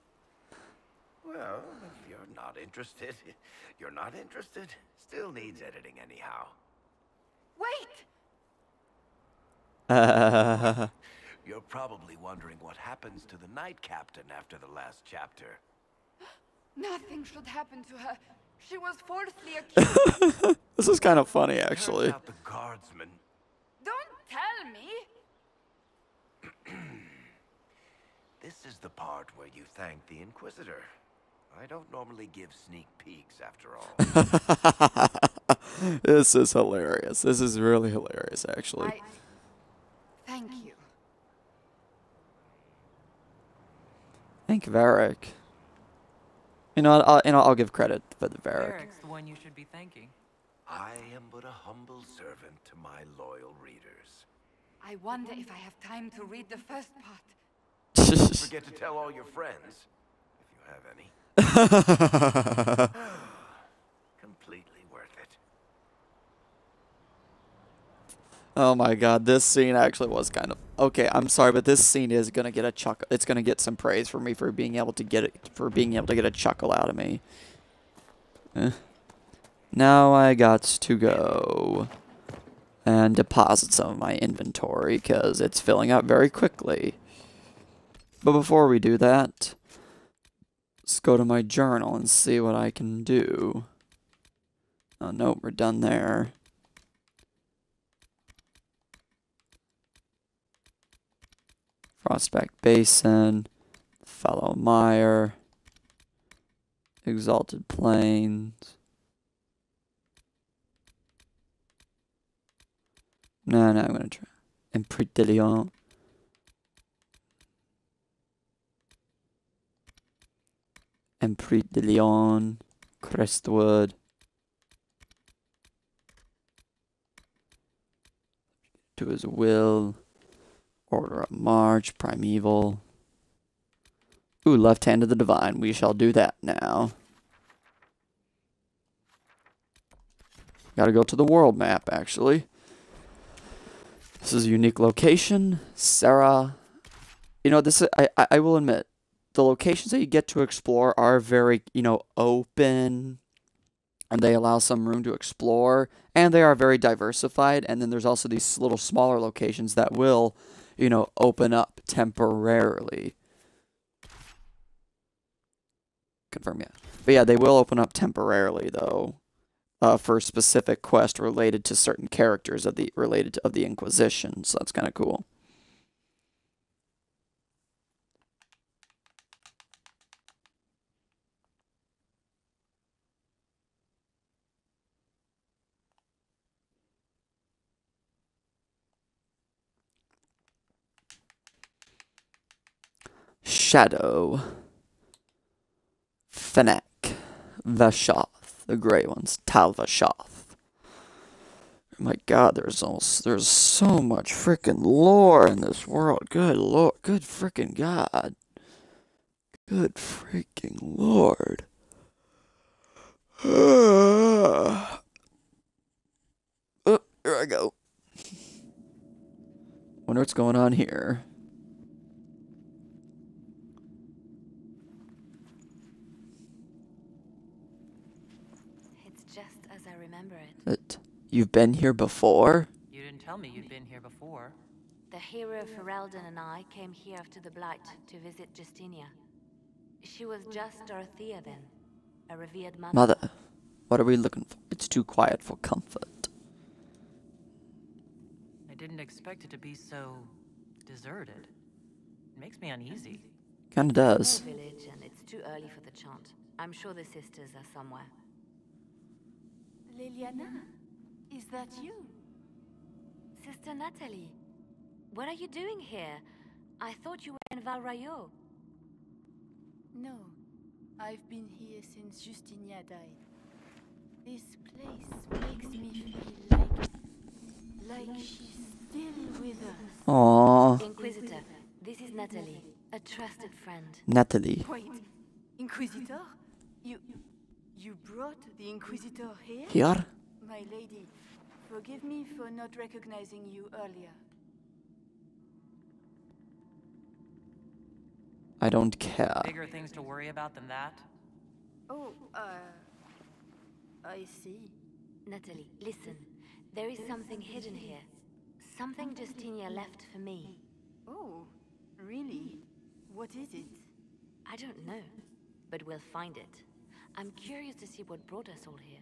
Well, if you're not interested, you're not interested. Still needs editing anyhow. Wait! Uh, You're probably wondering what happens to the night Captain after the last chapter. Nothing should happen to her. She was falsely accused. this is kind of funny, actually. Turns out the guardsman. Don't tell me! This is the part where you thank the Inquisitor. I don't normally give sneak peeks after all. this is hilarious. This is really hilarious, actually. I... Thank you. Thank Varric. You know, I'll, you know, I'll give credit for the Varric. Eric's the one you should be thanking. I am but a humble servant to my loyal readers. I wonder if I have time to read the first part. Don't forget to tell all your friends, if you have any. Completely worth it. Oh my god, this scene actually was kind of okay. I'm sorry, but this scene is gonna get a chuckle. It's gonna get some praise for me for being able to get it for being able to get a chuckle out of me. Eh. Now I got to go and deposit some of my inventory because it's filling up very quickly. But before we do that, let's go to my journal and see what I can do. Oh, nope, we're done there. Prospect Basin, Fallow Mire, Exalted Plains. No, no, I'm gonna try. And de Lyon. Pret de Lyon, Crestwood. To his will. Order of March, Primeval. Ooh, Left Hand of the Divine. We shall do that now. Gotta go to the world map, actually. This is a unique location. Sarah. You know, this is, I, I will admit, the locations that you get to explore are very, you know, open and they allow some room to explore and they are very diversified and then there's also these little smaller locations that will you know, open up temporarily. Confirm, yeah. But yeah, they will open up temporarily though, uh, for specific quest related to certain characters of the related to, of the Inquisition. So that's kind of cool. Shadow, Fennec, Vashoth, the gray ones, Tal Vashoth. Oh my god, there's almost, there's so much freaking lore in this world. Good lord, good freaking god. Good freaking lord. oh, here I go. Wonder what's going on here. But you've been here before? You didn't tell me you'd been here before. The hero Ferelden and I came here after the Blight to visit Justinia. She was just Dorothea then, a revered mother. Mother, what are we looking for? It's too quiet for comfort. I didn't expect it to be so deserted. It makes me uneasy. Kinda does. Village and it's too early for the chant. I'm sure the sisters are somewhere. Leliana, is that you? Sister Natalie, what are you doing here? I thought you were in Val Royeaux. No, I've been here since Justinia died. This place makes me feel like... like she's still with us. Aww. Inquisitor, this is Natalie, a trusted friend. Natalie. Wait, Inquisitor? You... You brought the Inquisitor here? Here? My lady, forgive me for not recognizing you earlier. I don't care. Bigger things to worry about than that? Oh, uh... I see. Natalie, listen. There is something hidden here. Something Justinia left for me. Oh, really? What is it? I don't know, but we'll find it. I'm curious to see what brought us all here.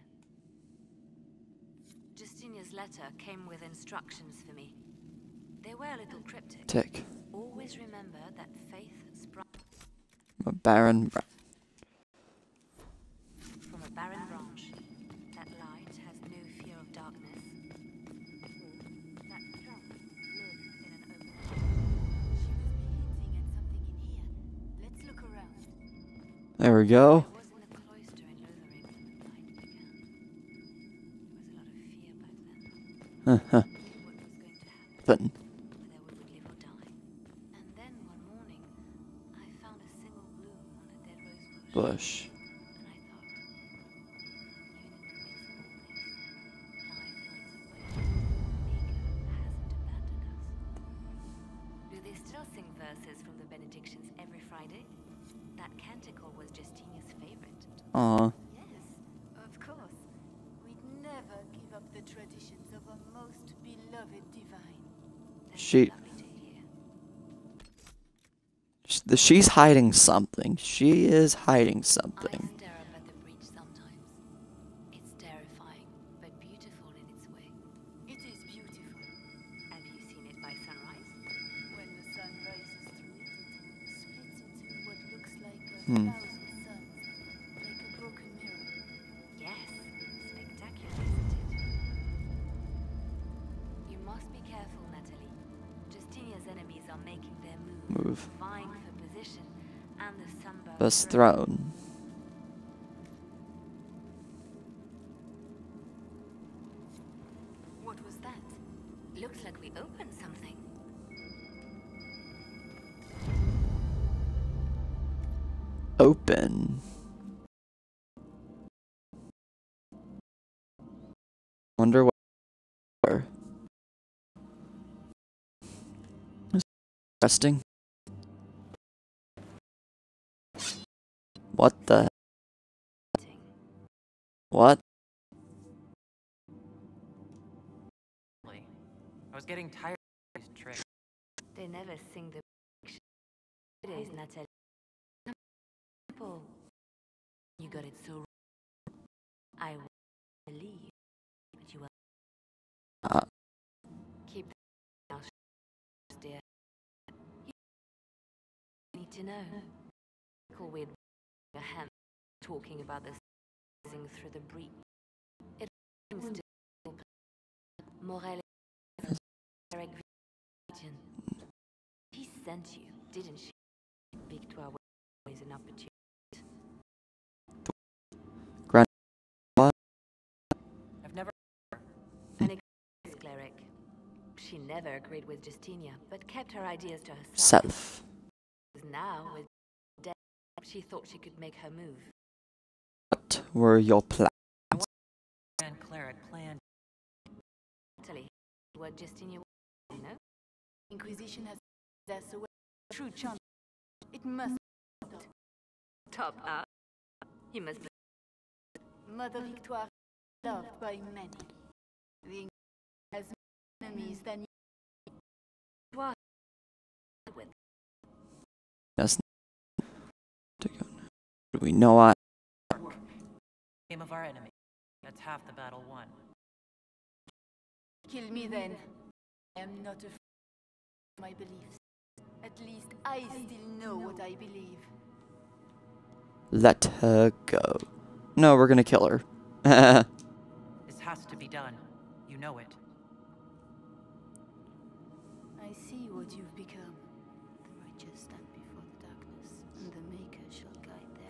Justinia's letter came with instructions for me. They were a little cryptic. Tick. Always remember that faith sprung A Baron. from a barren branch. That light has no fear of darkness. That trust lives in an open She must be hinting at something in here. Let's look around. There we go. rose bush. She's hiding something. She is hiding something. Throne. What was that? Looks like we opened something. Open. Wonder what. where. Interesting. What the? What? I was getting tired of these tricks. They never sing the days, Natalie. Simple. You got it so wrong. I will believe, but you will Uh, keep the mouth shut, dear. You need to know. Cool weird a hand talking about this rising through the breach. It seems to Morel Eric Vision. She sent you, didn't she? Victoire was always an opportunity. I've never. An cleric. She never agreed with Justinia, but kept her ideas to herself. Self. Now, with she thought she could make her move. What were your plans? Grand Cleric planned. Natalie, what Justinia was, you know? Inquisition has that's a true chance. It must Top uh, up. He must be Mother Victoire loved by many. The Inquisition has more enemies than we know I? Name of our enemy. That's half the battle won. Kill me then. I am not afraid of my beliefs. At least I still know what I believe. Let her go. No, we're gonna kill her. This has to be done.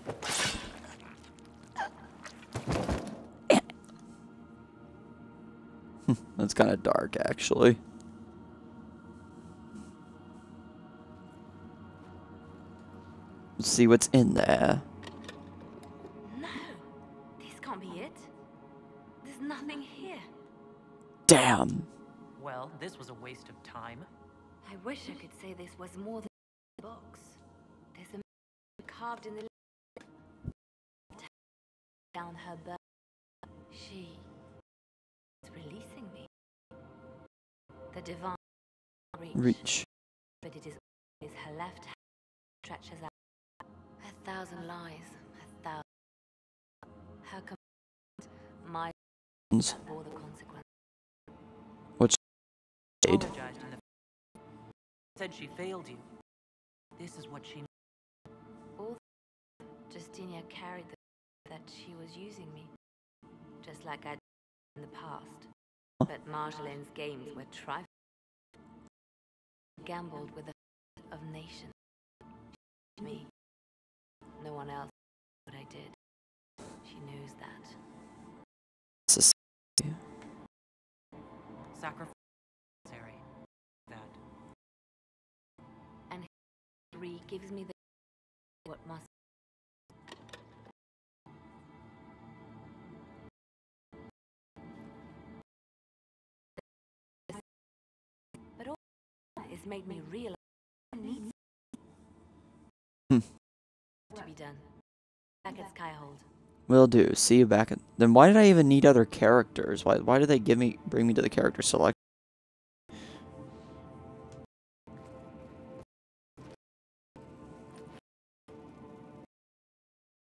That's kind of dark, actually. Let's see what's in there. No! This can't be it. There's nothing here. Damn. Well, this was a waste of time. I wish I could say this was more than a box. There's a m- carved in the down her back. She is releasing me. The divine reach, Reach. but it is always her left hand stretches out. A thousand lies, a thousand. Her command, my Ns. bore the consequence. What's aid? Apologized. Said she failed you. This is what she. All Justinia carried the that she was using me, just like I did in the past. But Marjolaine's games were trifling. Gambled with the of nations. Me. No one else what I did. She knows that. Society. Sacrifice. Necessary. That. Three gives me the what must. Has made me realize I need Hmm. to be done. Back at Skyhold. Will do. See you back. At, then why did I even need other characters? Why why did they give me bring me to the character select?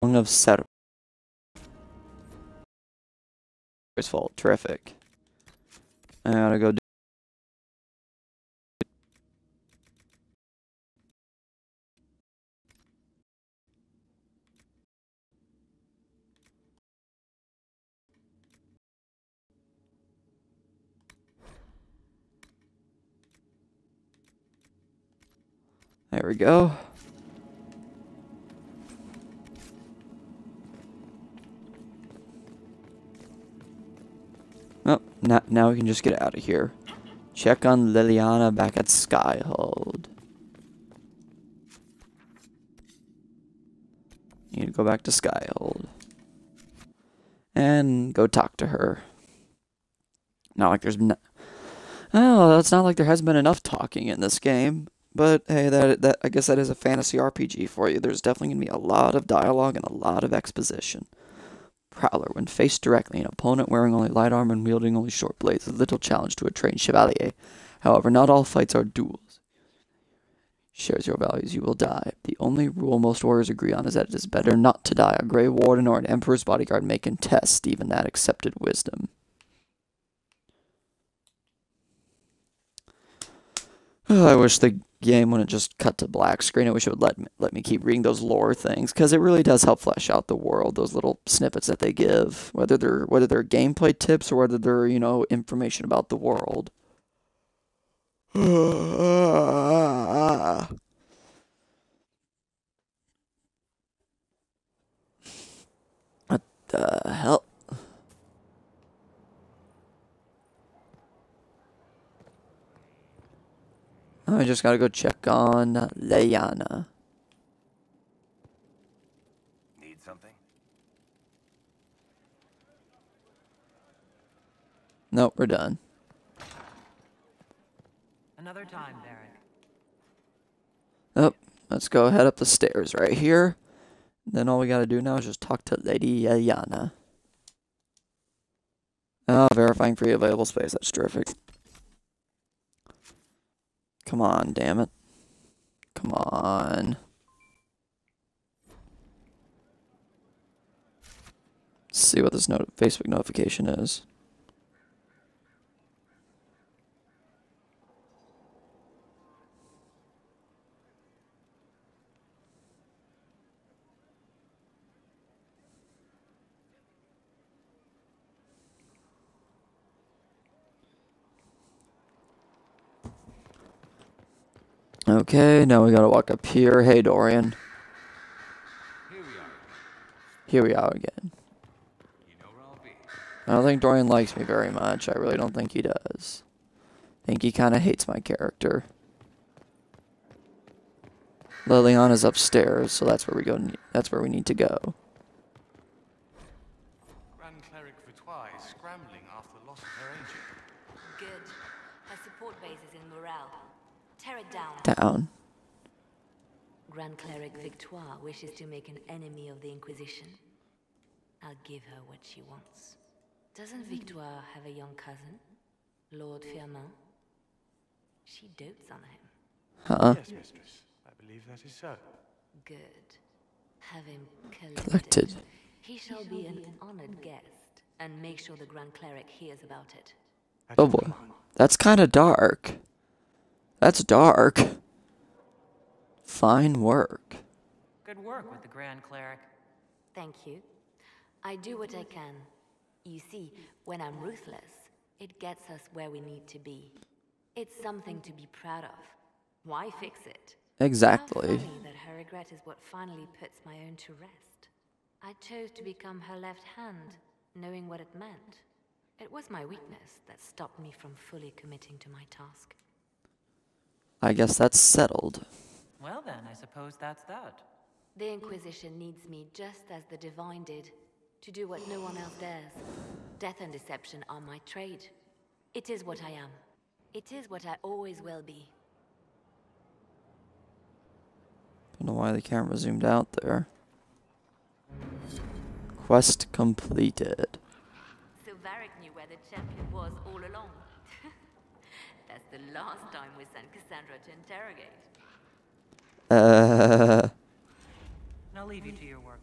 Song of Ser. His fault. Terrific. I gotta go do. There we go. Oh, now, now we can just get out of here. Check on Leliana back at Skyhold. You need to go back to Skyhold. And go talk to her. Not like there's no... Oh, it's not like there hasn't been enough talking in this game. But hey, that that I guess that is a fantasy RPG for you. There's definitely gonna be a lot of dialogue and a lot of exposition. Prowler, when faced directly, an opponent wearing only light armor and wielding only short blades, is little challenge to a trained chevalier. However, not all fights are duels. Shares your values, you will die. The only rule most warriors agree on is that it is better not to die. A Grey Warden or an Emperor's bodyguard may contest even that accepted wisdom. I wish the game wouldn't just cut to black screen. I wish it would let me, let me keep reading those lore things because it really does help flesh out the world. Those little snippets that they give, whether they're whether they're gameplay tips or whether they're you know information about the world. what the hell? I just gotta go check on Leliana. Need something? Nope, we're done. Another time, Varric. Oh, let's go head up the stairs right here. Then all we gotta do now is just talk to Lady Leliana. Oh, ah, verifying free available space. That's terrific. Come on, damn it. Come on. Let's see what this Facebook notification is. Okay, now we gotta walk up here. Hey, Dorian. Here we are. Again. I don't think Dorian likes me very much. I really don't think he does. I think he kind of hates my character. Leliana's upstairs, so that's where we go. That's where we need to go. Grand Cleric Victoire is scrambling after the loss of her agent. Good. Her support base is in Morale. Tear it down. Down. Grand Cleric Victoire wishes to make an enemy of the Inquisition. I'll give her what she wants. Doesn't mm. Victoire have a young cousin? Lord Firmin? She dotes on him. Huh? Yes, mistress. I believe that is so. Good. Have him collected. Collected. He shall be an honored guest, and make sure the Grand Cleric hears about it. Oh boy. That's kind of dark. That's dark. Fine work. Good work with the Grand Cleric. Thank you. I do what I can. You see, when I'm ruthless, it gets us where we need to be. It's something to be proud of. Why fix it? Exactly. How funny that her regret is what finally puts my own to rest. I chose to become her left hand, knowing what it meant. It was my weakness that stopped me from fully committing to my task. I guess that's settled. Well then, I suppose that's that. The Inquisition needs me just as the Divine did, to do what no one else dares. Death and deception are my trade. It is what I am. It is what I always will be. Don't know why the camera zoomed out there. Quest completed. So Varric knew where the champion was all along. That's the last time we sent Cassandra to interrogate. Uh, I'll leave you to your work.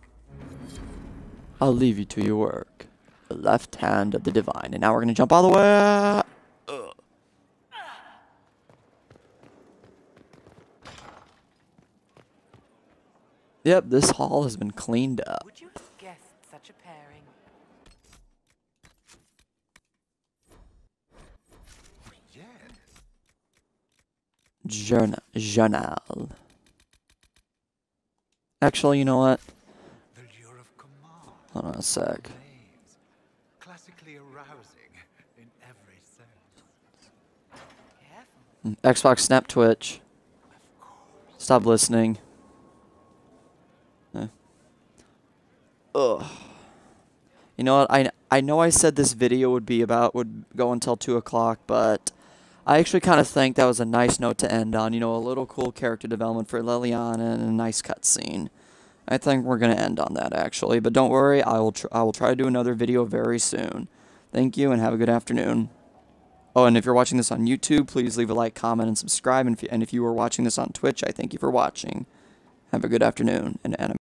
I'll leave you to your work. The left hand of the divine. And now we're gonna jump all the way. Ugh. Yep, this hall has been cleaned up. Would you have guessed such a pairing? Yeah. Journal. Journal. Actually, you know what? The lure of. Hold on a sec. Classically arousing in every sense. Xbox Snap Twitch. Stop listening. Eh. Ugh. You know what? I I know I said this video would be about would go until two o'clock, but I actually kind of think that was a nice note to end on. You know, a little cool character development for Leliana and a nice cutscene. I think we're gonna end on that actually, but don't worry, I will I will try to do another video very soon. Thank you and have a good afternoon. Oh, and if you're watching this on YouTube, please leave a like, comment, and subscribe. And if you, and if you are watching this on Twitch, I thank you for watching. Have a good afternoon and anime.